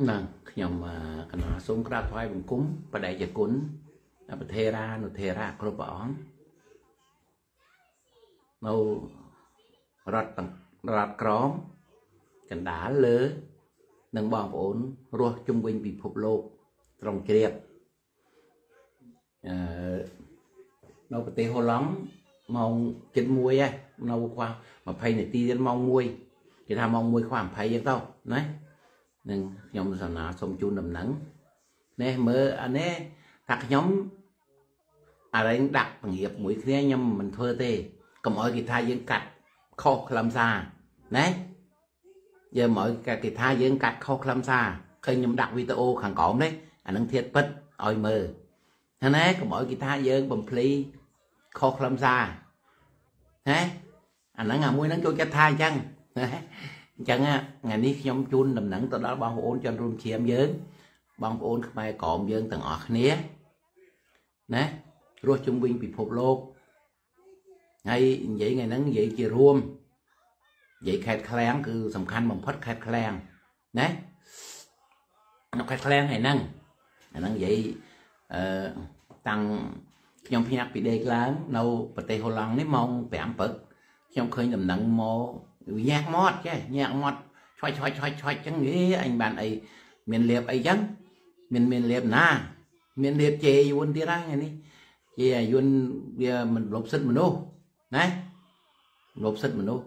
ហ្នឹងខ្ញុំកណាសូមក្រាបថ្វាយបង្គំបដិជាគុណប្រធេរានុធេរៈគ្រប់ព្រះអង្គនៅរដ្ឋរដ្ឋក្រមកណ្ដាលលើនិងបងប្អូនរស់ជុំវិញពិភពលោកត្រង់ជ្រាបអឺនៅប្រទេសហូឡង់ម៉ោង7:01ហើយនៅខ្វះ20នាទីទៀតម៉ោង1គេថាម៉ោង1ខ្វះ20អញ្ចឹងទៅណា នឹងខ្ញុំសនាសូមជូនដំណឹងនេះមើលអានេះថាខ្ញុំអរិញដាក់ពង្រៀបមួយគ្នាខ្ញុំមិនធ្វើទេកុំឲ្យគេថាយើងកាត់ខុសខ្លឹមសារណាយើងមកគេថាយើងកាត់ខុសខ្លឹមសារឃើញខ្ញុំដាក់វីដេអូខាងក្រោមនេះអានឹងធៀបពិតឲ្យមើលហ្នឹងណាកុំឲ្យគេថាយើងបំភ្លីខុសខ្លឹមសារណាអាហ្នឹងអាមួយហ្នឹងចូលចិត្តថាអញ្ចឹងណា អញ្ចឹងថ្ងៃនេះខ្ញុំជូនដំណឹងទៅដល់បងប្អូនជនរួមឈាមយើង បងប្អូនខ្មែរក្រមយើងទាំងអស់គ្នាណារស់ជុំវិញពិភពលោកហើយនិយាយថ្ងៃហ្នឹងនិយាយជារួមនិយាយខេតឃ្លាំងគឺសំខាន់បំផុតខេតឃ្លាំងណានៅខេតឃ្លាំងហើយហ្នឹងអាហ្នឹងនិយាយអឺតាំងខ្ញុំភ្ញាក់ពីដេកឡើងនៅប្រទេសហូឡង់នេះម៉ោង5ព្រឹកខ្ញុំឃើញដំណឹងមកវា ញាក់មាត់ចេះញាក់មាត់ឆាច់ឆាច់ឆាច់ឆាច់ចឹងហេអញបានអីមានលៀបអីចឹងមានមានលៀបណា មានលៀបជេយួនទៀតហ្នឹងនេះជាយួនវាមិនលុបសិទ្ធមនុស្សណាលុបសិទ្ធមនុស្ស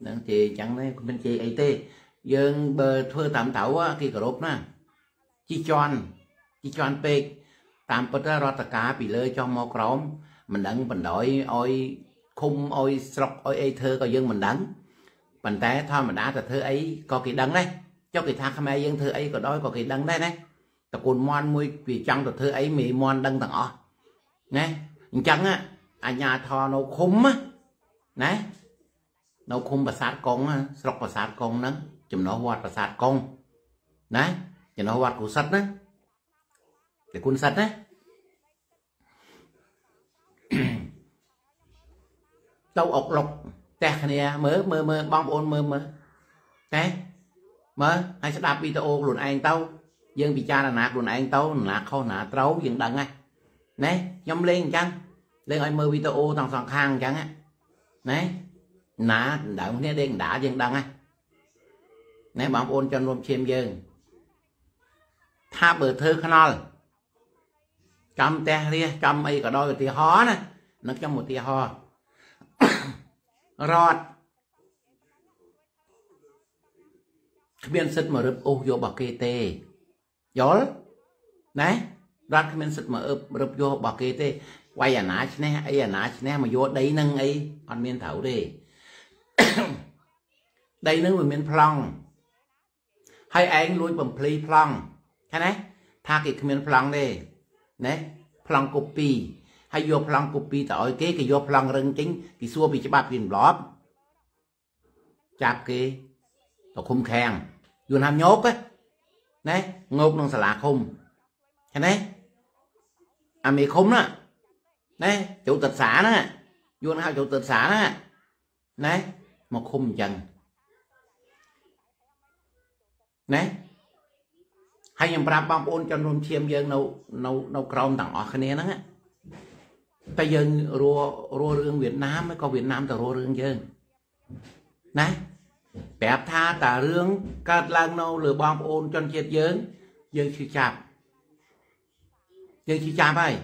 ហ្នឹងជេអញ្ចឹងទេមិនជេអីទេយើងបើធ្វើតាមតៅគេគោរពណាជីជន់ជីជន់ពេកតាមពិតរដ្ឋការពីលើចុះមកក្រោមមិនដឹងបណ្ដោយឲ្យឃុំឲ្យស្រុកឲ្យអីធ្វើក៏យើងមិនដឹង ប៉ុន្តែធម្មតាទៅធ្វើអីក៏គេដឹងដែរចុះគេថាខ្មែរយើងធ្វើអីក៏ដោយក៏គេដឹងដែរណាតកូនមន់មួយវាចង់ទៅធ្វើអីមេមន់ដឹងទាំងអស់ណាអញ្ចឹងអញ្ញាធរនៅឃុំណានៅឃុំប្រាសាទកុងស្រុកប្រាសាទកុងហ្នឹងចំណោះវត្តប្រាសាទកុងណាចំណោះវត្តគុសិតណាតែគុណសិតណាទៅអុកលុក ផ្ទះគ្នាមើលមើលមើលបងប្អូនមើលមើលតែមើលហើយស្ដាប់វីដេអូខ្លួនឯងទៅយើងពិចារណាខ្លួនឯងទៅណាខុសណាត្រូវយើងដឹងហើយណាខ្ញុំលេងអញ្ចឹងលេងឲ្យមើលវីដេអូទាំងសងខាងអញ្ចឹងណាណាដើមគ្នាដេកដាយើងដឹងហើយណែបងប្អូនជនរួមឈាមយើងថាបើធ្វើខ្នល់ចំផ្ទះរះចំអីក៏ដោយឧទាហរណ៍ណានឹងខ្ញុំឧទាហរណ៍ រត់គ្មានសិទ្ធិមករឹបអូសយករបស់គេទេយល់ណារត់គ្មានសិទ្ធិមករឹបយករបស់គេទេវាយអាណាឈ្នះអីអាណាឈ្នះមកយកដីនឹងអីអត់មានត្រូវទេដីនឹងវាមានប្លង់ហើយឯងលួចបំភ្លីប្លង់ឃើញទេថាគេគ្មានប្លង់ទេណាប្លង់កូពី ហើយយកប្លង់កូពីទៅឲ្យគេគេយកប្លង់រឹងចេញគេសួរពីច្បាប់ពីម្លប់ចាប់គេទៅឃុំខាំងយួនហាមញោកណាងោកក្នុងសាលាឃុំឃើញទេអាមេឃុំណាណាចូលទឹកសាណាយួនហៅចូលទឹកសាណាណាមកឃុំអញ្ចឹងណាហើយខ្ញុំប្រាប់បងប្អូនជនរួមឈាមយើងនៅនៅនៅក្រោមទាំងអស់គ្នាហ្នឹង តែយើងរੂរੂរឿងវៀតណាមក៏វៀតណាមទៅរੂរឿងយើងណាប្រាប់ថាតារឿងកើតឡើងនៅលើបងប្អូនជនជាតិយើងយើងឈឺចាប់យើងឈឺចាប់ហើយ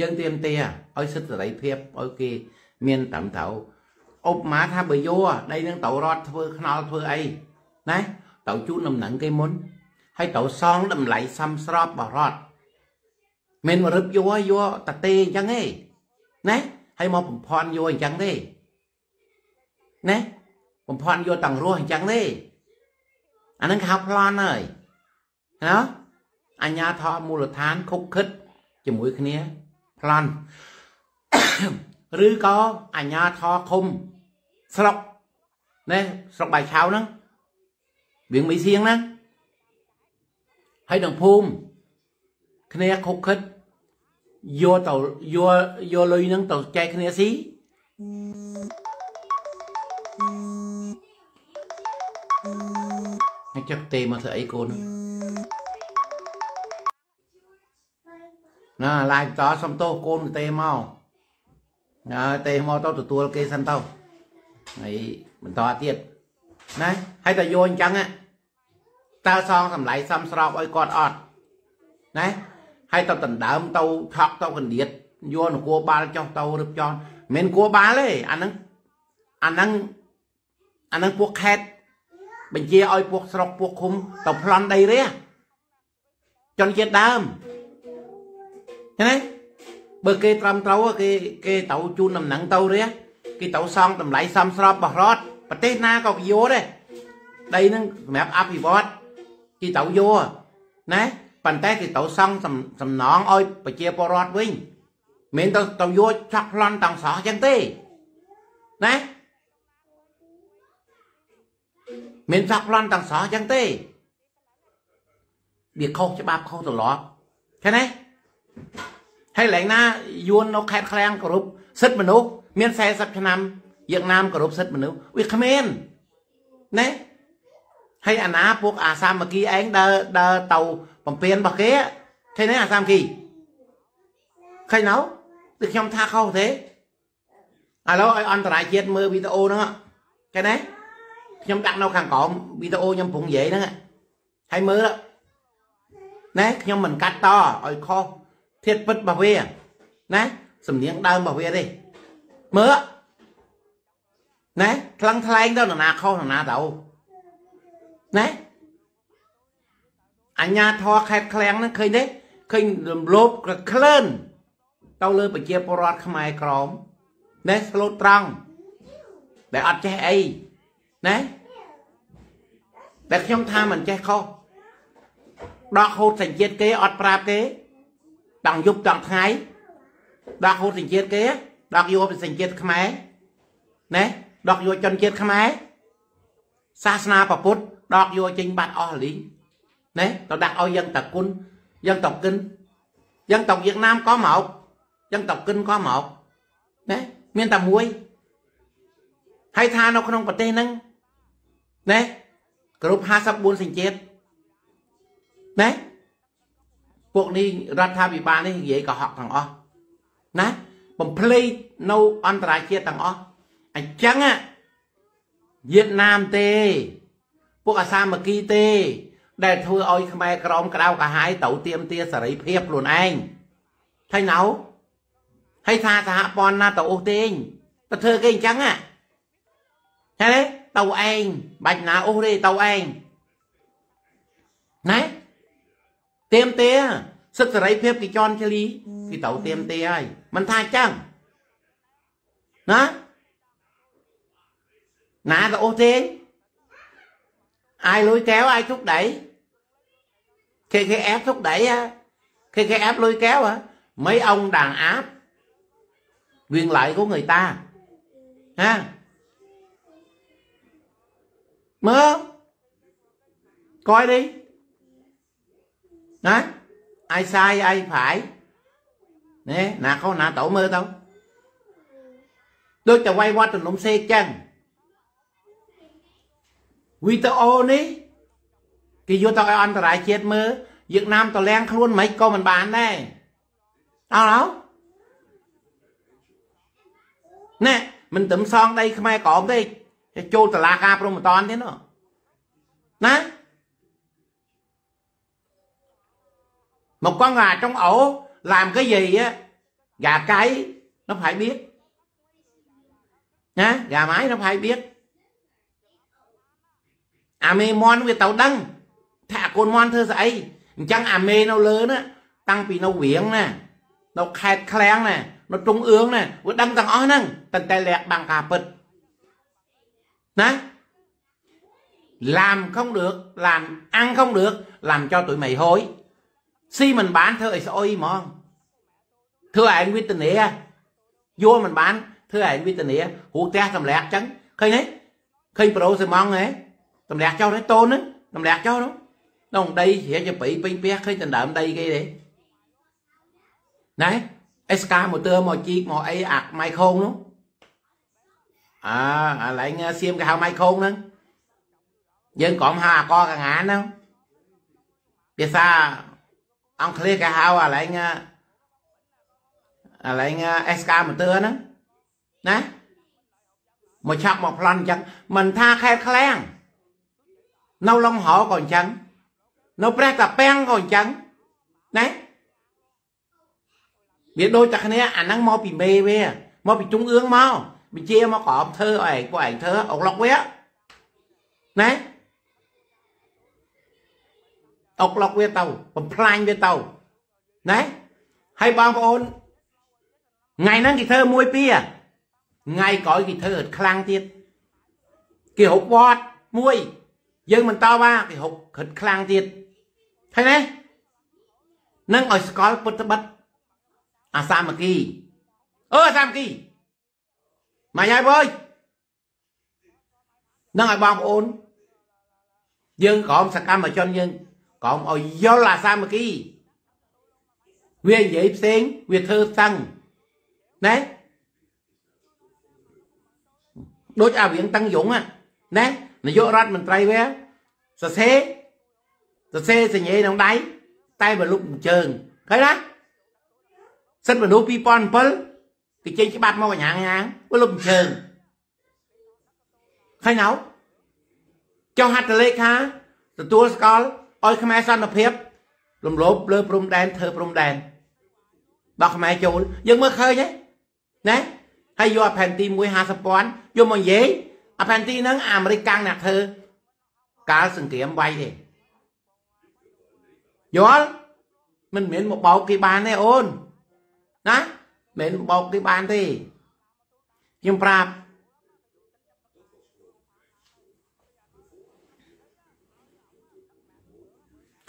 យើងទៀមទាឲ្យសិទ្ធិសេរីភាពឲ្យគេមានតាមត្រូវឧបមាថាបើយោដីនឹងទៅរត់ធ្វើខ្នល់ធ្វើអីណាទៅជូនដំណឹងគេមុនហើយត្រូវសងតម្លៃសំស្របបរតមិនរឹបយកយកតទេអញ្ចឹងទេ ណាហើយមកបំភ័ណ្ឌយកអញ្ចឹងទេណាបំភ័ណ្ឌយកតង់រស់អញ្ចឹងទេអានឹងគេហៅប្លន់ហើយណាអញ្ញាធមូលដ្ឋានខុកខិតជាមួយគ្នាប្លន់ឬក៏អញ្ញាធឃុំស្រុកណែស្រុកបាយឆៅហ្នឹងវៀងមីសៀងណាហើយនឹងភូមិគ្នាខុកខិត យកទៅយកយកលុយហ្នឹងទៅចែកគ្នាស៊ីហើយចាប់ទេមកធ្វើអីកូនណាឡាយតសំទោសកូនទេមកណាទេមកទៅទទួលគេសិនទៅហើយបន្តទៀតណាហើយតើយកអញ្ចឹងតើសងតម្លៃសំស្របឲ្យគាត់អត់ណា ហើយទៅដណ្ដើមទៅថក់ទៅកណ្ដៀតយកនគរបាលចុះទៅរឹបចោលមិនគួរបាលទេអាហ្នឹងអាហ្នឹងអាហ្នឹងពួកខេតបញ្ជាឲ្យពួកស្រុកពួកឃុំទៅប្លន់ដីរះជនជាតិដើមឃើញទេបើគេត្រឹមត្រូវគេគេទៅជូនដំណឹងទៅរះគេទៅសងតម្លៃសំស្របបរដ្ឋប្រទេសណាក៏គេយកដែរដីហ្នឹងសម្រាប់អភិវឌ្ឍគេទៅយកណា ប៉ុន្តែគេទៅសង់សំណងឲ្យប្រជាពលរដ្ឋវិញមិនទៅទៅយកឆក់ប្លន់តង់សោះចឹងទេណាមិនឆក់ប្លន់តង់សោះចឹងទេវាខុសច្បាប់ខុសទម្លាប់ឃើញទេហើយឡើងណាយួននៅខេត្តឃ្លាំងគោរពសិទ្ធិមនុស្សមាន40ឆ្នាំយើងណាមគោរពសិទ្ធិមនុស្សវាគ្មានណាហើយអាណាពួកអាសាមគ្គីឯងដើរដើរទៅ បំពេញរបស់គេឃើញទេអាសាមគ្គីឃើញណៅគឺខ្ញុំថាខុសទេឥឡូវឲ្យអន្តរាយជាតិមើលវីដេអូហ្នឹងឃើញទេខ្ញុំដាក់នៅខាងក្រោមវីដេអូខ្ញុំពងនិយាយហ្នឹងហើយមើលណាខ្ញុំមិនកាត់តឲ្យខុសធាតពិតរបស់វាណាសំនៀងដើមរបស់វាទេមើលណាថ្លឹងថ្លែងទៅនរណាខុសនរណាទៅណា អញ្ញាធរខេតឃ្លាំងហ្នឹងឃើញទេឃើញរំលោភក្រក្លឿនទៅលើប្រជាពលរដ្ឋខ្មែរក្រមណែស្លូតត្រង់ដែលអត់ចេះអីណាតែខ្ញុំថាមិនចេះខុសដកហូតសញ្ជាតិគេអត់ប្រាប់គេតាំងយប់តាំងថ្ងៃដកហូតសញ្ជាតិគេដកយកពីសញ្ជាតិខ្មែរណាដកយកជនជាតិខ្មែរសាសនាពុទ្ធដកយកចេញបាត់អស់លីង ណាទៅដាក់ឲ្យយ៉ាងតគុណយ៉ាងតកិនយ៉ាងតវៀតណាមក៏មកយ៉ាងតកិនក៏មកណាមានតែមួយហើយថានៅក្នុងប្រទេសហ្នឹងណាគ្រប់54សញ្ជាតិណាពួកនេះរដ្ឋាភិបាលនេះនិយាយកុហកទាំងអស់ណាបំភ្លេចនៅអន្តរជាតិទាំងអស់អញ្ចឹងវៀតណាមទេ ពួកអាសាមគ្គីទេ ដែលធ្វើឲ្យខ្មែរក្រមក្តៅកាហាយទៅទៀមទាសេរីភាពខ្លួនឯងថៃណៅហើយថាសហព័ន្ធណាទៅអូសទេងទៅធ្វើគេអញ្ចឹងហ៎ហេទៅឯងបាច់ណាអូសទេទៅឯងណាទៀមទាសិទ្ធិសេរីភាពគេជន់ឆ្លីគេទៅទៀមទាហើយមិនថាអញ្ចឹងណាណាទៅអូសទេង ai lôi kéo, ai thúc đẩy? Khi cái ép thúc đẩy khi cái ép lôi kéo á, mấy ông đàn áp quyền lợi của người ta. Ha? Mơ coi đi. Đó ai sai, ai phải? Nè nà không nà tổ mơ đâu tôi chà quay qua tình ông xe chân. វីដេអូនេះគេយកទៅឲ្យអន្តរាយជាតិមើលវៀតណាមតលៀងខ្លួនមិនក៏មិនបានដែរអត់ហើយណែមិនទឹមសងដីខ្មែរក្រមទេចូលតឡាការព្រមតនទេនោះណា một con gà trong ổ làm cái gì á gà cái nó phải biết nhá gà mái nó phải biết អាមេមន់វាទៅដឹងថាកូនមន់ធ្វើស្អីអញ្ចឹងអាមេនៅលើណាតាំងពីនៅវៀងណានៅខេតឃ្លាំងណានៅទ្រង់អឿងណាវាដឹងទាំងអស់ហ្នឹងតែតែលាក់បាំងការពិតណា làm không được làm ăn không được làm cho tụi mày hối si mình bán thưa ấy ôi mòn thưa anh với tình nghĩa vô mình bán thưa anh với tình nghĩa hụ te thầm lẹt chấn khơi đấy khơi pro sẽ mong ấy តម្លាក់ចោលទៅតូនហ្នឹងតម្លាក់ចោលនោះក្នុងដីជ្រាជាពីពេញពះឃើញដណ្ដើមដីគេទេណែអេសកាម៉ូទ័រមកជីកមកអីអាម៉ៃខោងនោះអើអាឡែងសៀមគេហៅម៉ៃខោងហ្នឹងយើងក្រុមហៅអាកកងានហ្នឹងភាសាអង់គ្លេសគេហៅអាឡែងអាឡែង SK ម៉ូទ័រហ្នឹងណាមកឆាប់មកប្លន់អញ្ចឹងមិនថាខេតខ្លាំង នៅឡុងហោក៏អញ្ចឹងនៅព្រះតាពាំងក៏អញ្ចឹងណាវាដូចតែគ្នាអាហ្នឹងមកពីមេវាមកពី trung ương មកបញ្ជាមកក្រោមធ្វើឲ្យពួកឯងធ្វើអុកឡុកវាណាអុកឡុកវាទៅបំផ្លាញវាទៅណាហើយបងប្អូនថ្ងៃហ្នឹងគេធ្វើមួយពីរថ្ងៃក្រោយគេធ្វើអត់ខ្លាំងទៀតគេហុកវត្តមួយ យើងមិនតវ៉ាគេហុកខិតខ្លាំងទៀតឃើញទេនឹងឲ្យស្កល់ពុទ្ធបិទ្ធអាសាមគ្គីអឺអាសាមគ្គីមកហើយបើនឹងឲ្យបងប្អូនយើងក្រុមសកម្មជនយើងក្រុមឲ្យយល់អាសាមគ្គីវានិយាយផ្សេងវាធ្វើតឹងណាដូចអារៀងតឹងយងណា នាយករដ្ឋមន្ត្រីវាសរសេរសរសេរសញ្ញេក្នុងដៃតែបលុកជើងឃើញណាសិទ្ធិមនុស្ស2007គេចេញច្បាប់មកកញ្ញាងាងបលុកជើងឃើញអោចុះហត្ថលេខាទទួលស្គាល់ឲ្យខ្មែរសន្តិភាពរំលោភលើព្រំដែនធ្វើព្រំដែនដល់ខ្មែរចូលយើងមើលឃើញទេណាហើយយកផែនទី1 50ពាន់យកមកនិយាយ អាផែនទីហ្នឹងអាមេរិកកាំងអ្នកធ្វើកាលសង្គ្រាមវាយទេយល់មិនមែនមកបោកគេបានទេអូនណាមិនមែនបោកគេបានទេខ្ញុំប្រាប់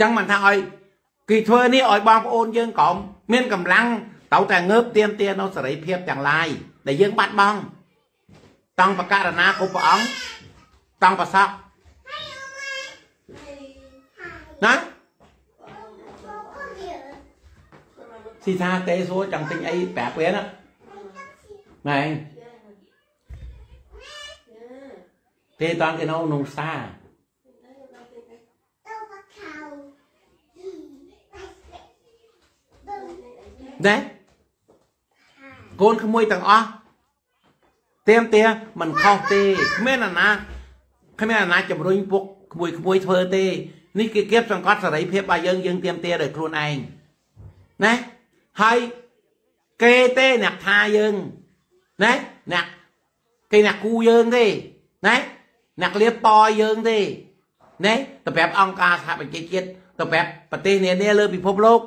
ចឹងមិនថាឲ្យគេធ្វើនេះឲ្យបងប្អូនយើងក៏មានកម្លាំងទៅតែងើបទៀមទានៅសេរីភាពទាំងឡាយដែលយើងបាត់បង់ តង់បកករណាគ្រប់ព្រះអង្គតង់ប្រសពណាស៊ីថាទេសួរចង់ទិញអីប្រាប់វាណាណែទេតាំងគេនៅក្នុងផ្សារណាកូនក្មួយទាំងអស់ ទៀមទាមិនខុសទេគ្មានអាណាគ្មានអាណាជំរុញពុកក្មួយក្មួយធ្វើទេនេះគេគៀបសង្កត់សេរីភាពរបស់យើងយើងទៀមទាដោយខ្លួនឯងណាហើយគេទេអ្នកថាយើងណាអ្នកគេអ្នកគូយើងទេណាអ្នកលៀបពយើងទេណាទៅប្រាប់អង្គការសហប្រជាជាតិទៅប្រាប់ប្រទេសនានាលើពិភពលោក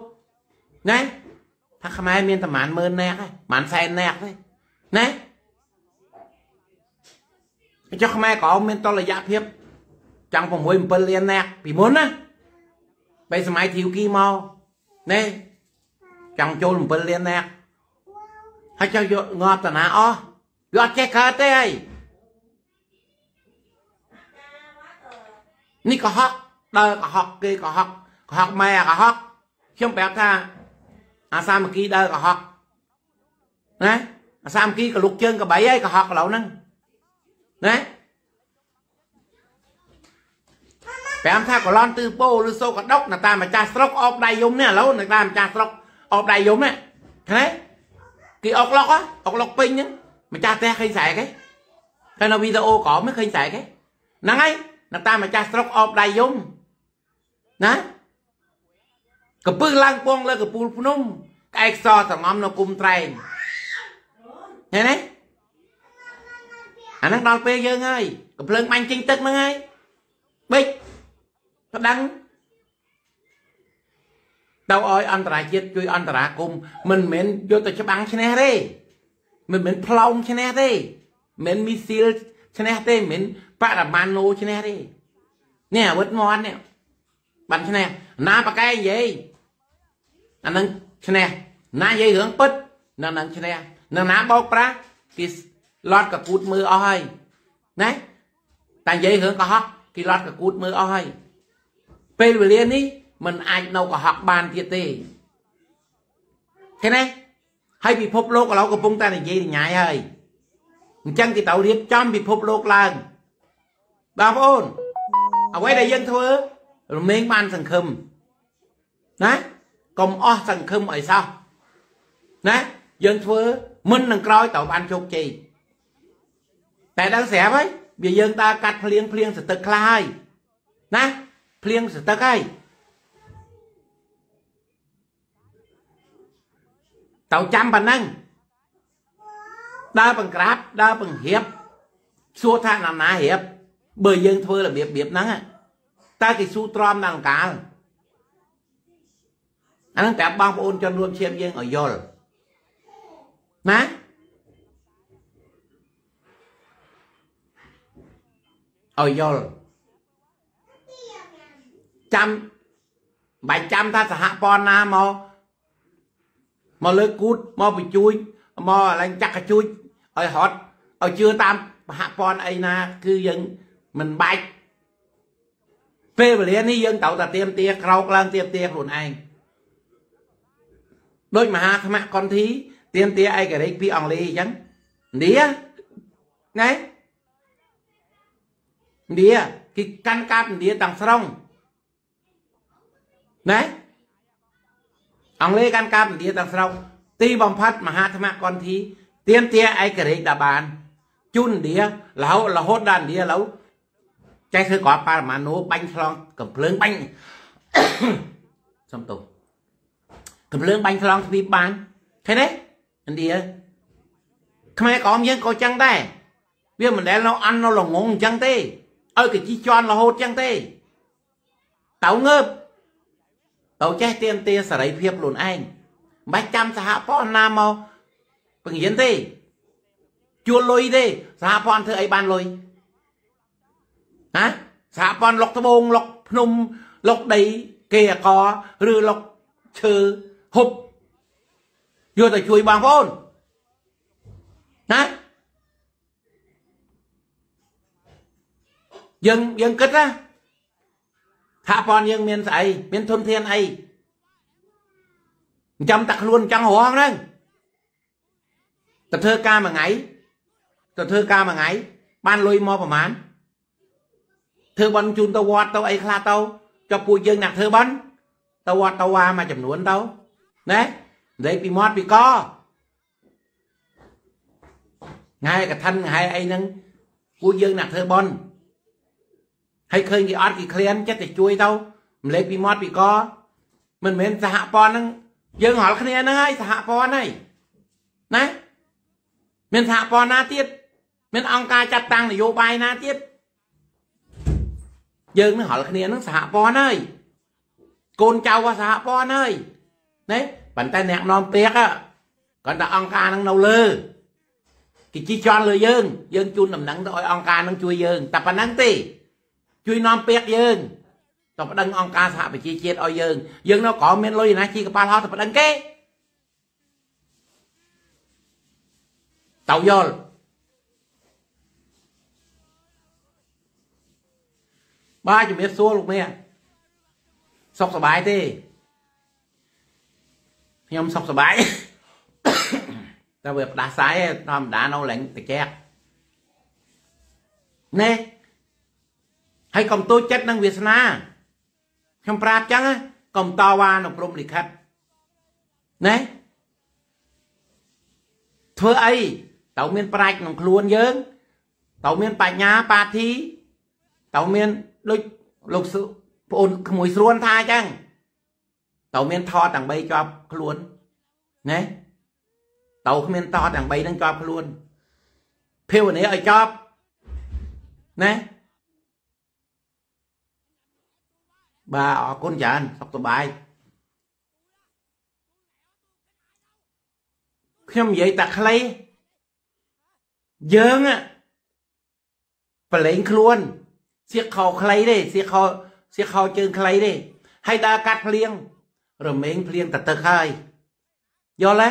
ណាថាខ្មែរមានប្រហែលម៉ឺននាក់ហ្នឹងប្រហែលសែននាក់ទេណា ចុះខ្មែរក៏មានតលរយៈភាពចង់6 7លាននាក់ពីមុនណាបីសម័យធីវគីមកណែចង់ចូល7លាននាក់ហើយចុះយកងាប់តាណាអស់វាអត់ចេះកើតទេហើយនេះកុហកដើរកុហកគេកុហកកុហកម៉ែកុហកខ្ញុំប្រាប់ថាអាសាមគ្គីដើរកុហកណាអាសាមគ្គីក៏លុកជើងកបីហើយកុហកកន្លងហ្នឹង ណាប្រាំថាកឡន់ទឺពោឬសូកដុកនៅតាមម្ចាស់ស្រុកអបដៃយំនេះឥឡូវនៅតាមម្ចាស់ស្រុកអបដៃយំនេះឃើញគេអុកឡុកអុកឡុកពេញហ្នឹងម្ចាស់ផ្ទះឃើញស្រែកទេតែនៅវីដេអូក្រោមមិនឃើញស្រែកទេហ្នឹងហើយនៅតាមម្ចាស់ស្រុកអបដៃយំណាកពឹសឡើងពងលើកពូលភ្នំក្អែកសសងំនៅគុំត្រែងឃើញទេ អាហ្នឹងដល់ពេលយើងហើយកំភ្លើងបាញ់ចេញទឹកហ្នឹងហើយបិចប្តឹងទៅឲ្យអន្តរជាតិជួយអន្តរាគមមិនមែនយកទៅច្បាំងឈ្នះទេមិនមែនផ្លោងឈ្នះទេមិនមីស៊ីលឈ្នះទេមិនបរមាណូឈ្នះទេនេះអាវុធមាត់នេះបានឈ្នះណាប៉កែនិយាយអានឹងឈ្នះណានិយាយរឿងពិតនៅនឹងឈ្នះនៅណាបោកប្រាស់គេ ឡត់កគូតមើលអស់ហើយណាតែនិយាយរឿងកុហកគេឡត់កគូតមើលអស់ហើយពេលវេលានេះมันអាចនៅកុហកបានទៀតទេឃើញទេហើយពិភពលោកឥឡូវកំពុងតែនិយាយញ៉ាយហើយអញ្ចឹងគេត្រូវរៀបចំពិភពលោកឡើងបងប្អូនអ្វីដែលយើងធ្វើរមែងបានសង្ឃឹមណាកុំអស់សង្ឃឹមឲ្យសោះណាយើងធ្វើមិននឹងក្រោយត្រូវបានជោគជ័យ តែដឹងស្រាប់ហើយវាយើងដើរកាត់ភ្លៀងភ្លៀងសទឹកខ្លះហើយណាភ្លៀងសទឹកហើយទៅចាំប៉ុណ្ណឹងដើរបង្ក្រាបដើរបង្រៀបសួរថាណាណារៀបបើយើងធ្វើរបៀបរបៀបហ្នឹងតើគេស៊ូទ្រាំដល់កាលអាហ្នឹងប្រាប់បងប្អូនជនរួមជាតិយើងឲ្យយល់ណា ឲ្យយល់ចាំបាច់ចាំថាសហព័ន្ធណាមកមកលើកគូតមកបញ្ជួយមកអឡើងចាក់កជួយឲ្យហត់ឲ្យជឿតាមសហព័ន្ធអីណា គឺយើងមិនបាច់ពេលវេលានេះយើងត្រូវតែទៀមទាក្រោកឡើងទៀមទាខ្លួនឯងដូចមហាថ្មកុនធីទៀមទាឯករាជ្យពីអង់គ្លេសអញ្ចឹងឥណ្ឌាណែ ឥណ្ឌាគេកាន់កាប់ឥណ្ឌាទាំងស្រុងណែអង់គ្លេសកាន់កាប់ឥណ្ឌាទាំងស្រុងទីបំផាត់មហាថ្មកុនធីទៀមទាឯករាជ្យដល់បានជូនឥណ្ឌារហូតរហូតដល់ឥណ្ឌាឥឡូវចេះធ្វើក្របប៉ារ៉ាម៉ាណូបាញ់ឆ្លងកំភ្លើងបាញ់សំទោសកំភ្លើងបាញ់ឆ្លងទ្វីបបានឃើញទេឥណ្ឌាខ្មែរក្រមយើងក៏ចឹងដែរវាមិនដែលនៅអាននៅល្ងងអញ្ចឹងទេ ឲ្យកជីជន់រហូតអញ្ចឹងទេតៅងើបតៅចេះទៀមទាសេរីភាពខ្លួនឯងមិនបាច់ចាំសហព័ន្ធណាមកពង្រៀនទេជួលលុយទេសហព័ន្ធធ្វើអីបានលុយណាសហព័ន្ធលុកត្បូងលុកភ្នំលុកដីគេអកឬលុកឈើហុបយកទៅជួយបងប្អូនណា យើងយើងគិតណាថាព័ន្ធយើងមានស្អីមានធនធានអីចាំតែខ្លួនចង់រងហ្នឹងទៅធ្វើការមួយថ្ងៃទៅធ្វើការមួយថ្ងៃបានលុយមកប្រហែលធ្វើបន់ជូនទៅវត្តទៅអីខ្លះទៅចុះពួកយើងអ្នកធ្វើបន់ទៅវត្តទៅវាមួយចំនួនទៅណានិយាយពីមាត់ពីកថ្ងៃកឋិនថ្ងៃអីហ្នឹងពួកយើងអ្នកធ្វើបន់ ហើយឃើញគេអត់គេឃ្លានចិត្តតែជួយទៅម្លេចពីមាត់ពីកមិនមែនសហព័ន្ធហ្នឹងយើងហល់គ្នាហ្នឹងហើយសហព័ន្ធហើយណាមានសហព័ន្ធណាទៀតមានអង្គការចាត់តាំងនយោបាយណាទៀតយើងនឹងហល់គ្នានឹងសហព័ន្ធហើយកូនចៅរបស់សហព័ន្ធហើយណាប៉ុន្តែអ្នកនាំពាក្យគាត់ថាអង្គការនឹងនៅលើគេជិះជាន់លើយើងយើងជូនដំណឹងទៅឲ្យអង្គការនឹងជួយយើងតែប៉ុណ្ណឹងទេ ជួយនាំពាក្យយើងទៅប្តឹងអង្គការសហប្រជាជាតិឲ្យយើងយើងនៅក្រមានលុយណាជីកប៉ាល់ហោះទៅប្តឹងគេតៅយល់បាទជំរាបសួរលោកមេសុខសប្បាយទេខ្ញុំសុខសប្បាយតែវាផ្ដាសាយធម្មតានៅឡើងតិចណែ ហើយកុំទូចចិត្តនឹងវាសនាខ្ញុំប្រាប់ចឹងកុំតវ៉ានៅព្រំលិខិតណែធ្វើអីតើមានប្រាជ្ញក្នុងខ្លួនយើងតើមានបញ្ញាបាធីតើមានដូចលោកប្អូនក្មួយស្រួនថាអញ្ចឹងតើមានថតទាំង3ជាប់ខ្លួនណាតើគ្មានតតទាំង3នឹងជាប់ខ្លួនភាវនាឲ្យចប់ណា បាទអរគុណច្រើនសុខសប្បាយខ្ញុំនិយាយតែខ្លីយើងប្រឡែងខ្លួនសៀកខោខ្លីទេសៀកខោសៀកខោជើងខ្លីទេហើយដើរកាត់ភ្លៀងរមែងភ្លៀងតទឹកហើយយល់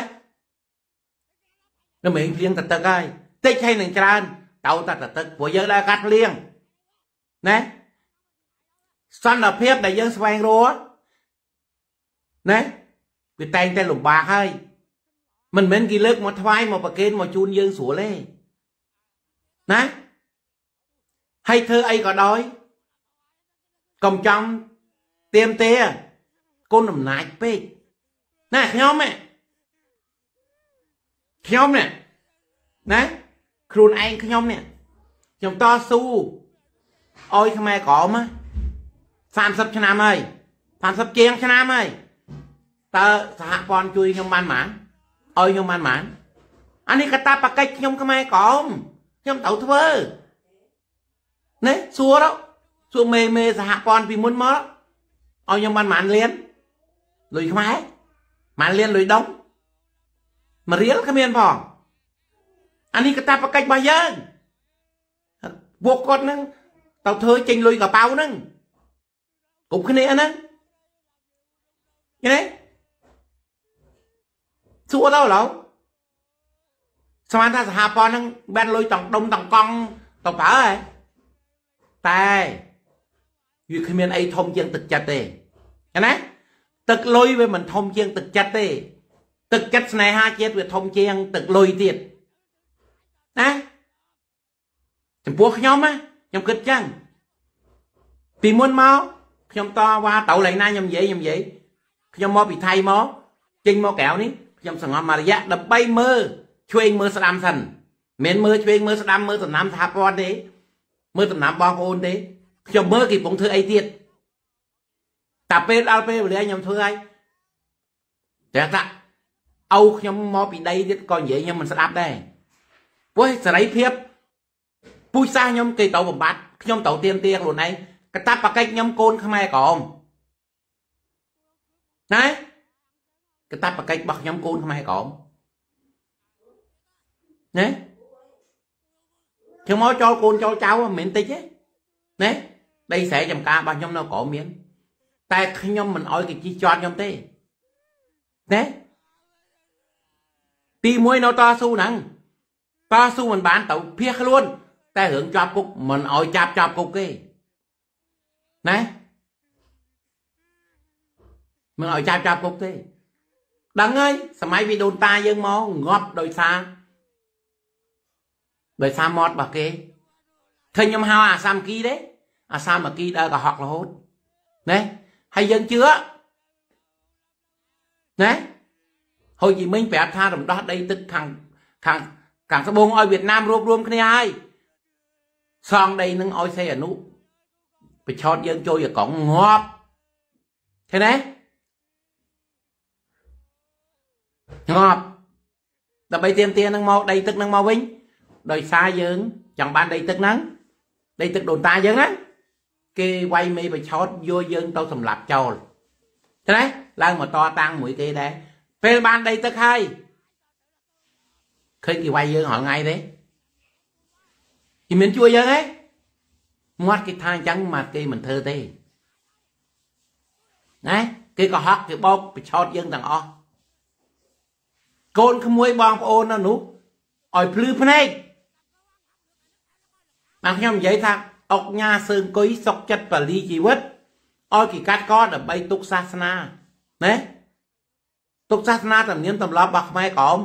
ទេរមែងភ្លៀងតទឹកហើយតិចហើយនឹងច្រើនតៅតតទឹកព្រោះយើងដើរកាត់ភ្លៀងណា សន្តិភាពដែលយើងស្វែងរកណាវាតែងតែលំបាកហើយមិនមែនគេលើកមកថ្វាយមកប្រគេនមកជូនយើងស្រួលទេណាហើយធ្វើអីក៏ដោយកុំចង់ទៀមទេគុណអំណាចពេកណាខ្ញុំខ្ញុំនេះណាខ្លួនឯងខ្ញុំនេះខ្ញុំតស៊ូអោយខ្មែរក្រម 30ឆ្នាំហើយ30ជាងឆ្នាំហើយតើសហព័ន្ធជួយខ្ញុំបានប៉ុន្មានអោយខ្ញុំបានប៉ុន្មានអានេះកតាបកិច្ចខ្ញុំខ្មែរក្រមខ្ញុំត្រូវធ្វើណែសួរទៅសួរមេមេសហព័ន្ធពីមុនមកឲ្យខ្ញុំបានប៉ុន្មានលានលុយខ្មែរប៉ុន្មានលានលុយដុំមួយរៀលគ្មានផងអានេះកតាបកិច្ចរបស់យើងពួកគាត់នឹងទៅធ្វើចេញលុយកប៉ៅហ្នឹង គ្រប់គ្នាហ្នឹងឃើញទេសួរទៅឡូវស្មានថាសហព័ន្ធហ្នឹងបានលុយតង់ដុំតង់កង់ទៅប្រើហ៎តែវាគ្មានអីធំជាងទឹកចិត្តទេឃើញណាទឹកលុយវាមិនធំជាងទឹកចិត្តទេ ទឹកចិត្តស្នេហាជាតិវាធំជាង ទឹកលុយទៀតណាចំពោះខ្ញុំណាខ្ញុំគិតចឹងពីមុនមក ខ្ញុំតវ៉ាទៅឡៃណាខ្ញុំនិយាយខ្ញុំនិយាយខ្ញុំមកពីថៃមកចេញមកក្រៅនេះខ្ញុំសង្ងំមករយៈដើម្បីមើលឆ្វេងមើលស្ដាំសិនមិនមើលឆ្វេងមើលស្ដាំមើលដំណាំសហព័ន្ធទេមើលដំណាំបងប្អូនទេខ្ញុំមើលគេកំពុងធ្វើអីទៀតតែពេលដល់ពេលវេលាខ្ញុំធ្វើហើយតែថាអោខ្ញុំមកពីដីទៀតក៏និយាយខ្ញុំមិនស្ដាប់ដែរព្រោះសេរីភាពពូជសាសខ្ញុំគេទៅបំបត្តិខ្ញុំទៅទៀមទាខ្លួនឯង កតាបកិច្ចខ្ញុំកូនខ្មែរក្រមណាកតាបកិច្ចរបស់ខ្ញុំកូនខ្មែរក្រមណាខ្ញុំមកចូលកូនចូលចៅមិនមែនតិចទេណាដីស្រែចំការរបស់ខ្ញុំនៅក្រមមាន តែខ្ញុំមិនអោយគេជីជាប់ខ្ញុំទេណាទី1នៅតស៊ូហ្នឹងតស៊ូមិនបានទៅភៀសខ្លួន តែរឿងជាប់គុកមិនអោយចាប់ចាប់គុកទេ ណាមិនឲ្យចាប់ចាប់គុកទេដឹងហើយសម័យពីដូនតាយើងមកងាប់ដោយសារដោយសារមាត់របស់គេឃើញខ្ញុំហៅអាសាមគីទេអាសាមគីដើរកុហករហូតណាហើយយើងជឿណាហូចជីមិញប្រាប់ថារំដោះដីទឹកខាងខាងខាងត្បូងឲ្យវៀតណាមរួបរวมគ្នាហើយសងដីនឹងឲ្យសេអនុ បញ្ឆោតយើងចូលយកកងងាប់ឃើញទេងាប់ដើម្បីទៀមទានឹងមកដីទឹកនឹងមកវិញដោយសារយើងចង់បានដីទឹកហ្នឹងដីទឹកដូនតាយើងណាគេវាយមេបញ្ឆោតយកយើងទៅសម្លាប់ចោលឃើញទេឡើងមកតតាំងមួយគេដែរពេលបានដីទឹកហើយឃើញគេវាយយើងរាល់ថ្ងៃទេគេមានជួយយើងទេ មាត់គេថាអញ្ចឹងមកគេមិនធ្វើទេណាគេក៏ហក់គេបោកបញ្ឆោតយើងទាំងអស់កូនក្មួយបងប្អូននៅនោះឲ្យភ្លឺភ្នែកបានខ្ញុំនិយាយថាអុកញ៉ាសើអង្គុយសុកចិត្តបលីជីវិតឲ្យគេកាត់កដើម្បីទុកសាសនាណាទុកសាសនាទំនៀមទម្លាប់របស់ខ្មែរក្រម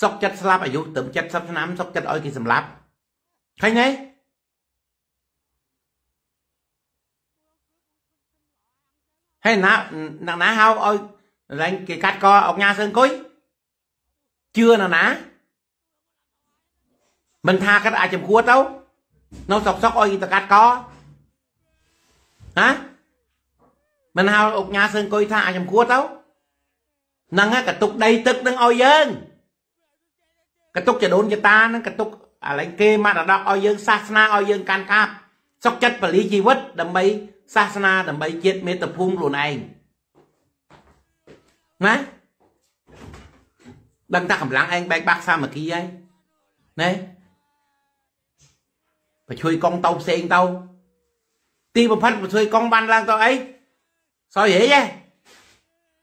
សុកចិត្តស្លាប់អាយុត្រឹម70ឆ្នាំសុកចិត្តឲ្យគេសម្លាប់ឃើញទេ ហើយណាណាណាហៅឲ្យឡើងគេកាត់កអុកញ៉ាសើអង្គុយជឿណាណាមិនថាគាត់អាចចំគួរទៅនៅសុកសុកឲ្យតកាត់កណាមិនហៅអុកញ៉ាសើអង្គុយថាអាចចំគួរទៅហ្នឹងកតុកដីទឹកនឹងឲ្យយើងកតុកចដូនចតានឹងកតុកអាឡែងគេមរតកឲ្យយើងសាសនាឲ្យយើងកាន់កាប់សុកចិត្តបលីជីវិតដើម្បី សាសនាដើម្បីជាតិមេត្តាភូមិខ្លួនឯងណាដឹងថាកម្លាំងឯងបែកបាក់សាមគ្គីហើយណែបើជួយកងទៅផ្សេងទៅទីបំផិតបើជួយកងបានឡើងទៅអីសោយហេហ៎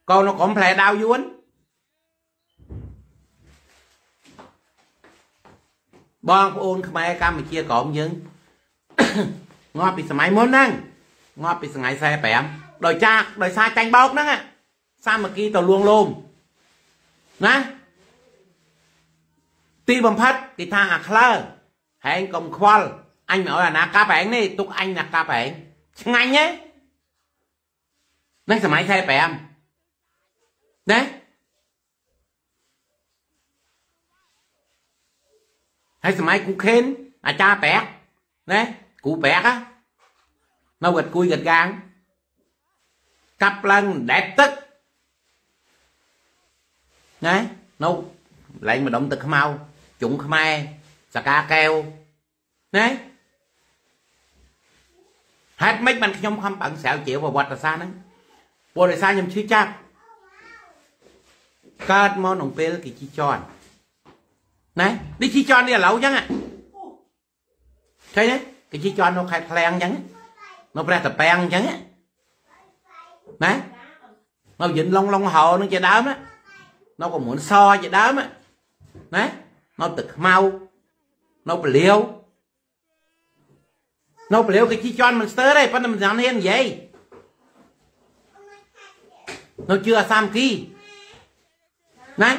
កូននៅក្រុមផ្លែដាវយួនបងប្អូនខ្មែរកម្ពុជាក្រមយើងងាប់ពីសម័យមុនហ្នឹង ងាប់ពីថ្ងៃ45ដោយចាដោយសារចាញ់បោកហ្នឹងសាមគ្គីទៅលួងលោមណាទីបំផិតគេថាអាក្លើហែងកុំខ្វល់អញមិនអោយអាណាកាប់ហែងនេះទុកអញណាកាប់ហែងឆ្ងាញ់ទេនេះសម័យ45ណាហើយសម័យគូខេនអាចារ្យប្រាក់ណាគូប្រាក់ណា នៅវត្តគួយកាត់កាងកាប់ឡើងដែតទឹកណានៅឡែងម្ដុំទឹកខ្មៅជុងខ្មែរសកាកែវណាហេតុម៉េចបានខ្ញុំខំបង្សាវជាប្រវត្តិសាស្ត្រហ្នឹងពលរិសាខ្ញុំឈឺចាប់កើតមកក្នុងពេលគេជីជន់ណានេះជីជន់នេះឥឡូវអញ្ចឹងឃើញទេគេជីជន់នៅខេត្តឃ្លាំងអញ្ចឹង នៅព្រះតាពាំងអញ្ចឹងណានៅយិនឡុងឡុងហោនឹងជាដើមណានៅកមុនសជាដើមណានៅទឹកខ្មៅនៅពលាវនៅពលាវគេជីជន់មិនស្ទើរទេប៉ុន្តែមិនចាំហ៊ាននិយាយនៅជឿអាសាមគីណាម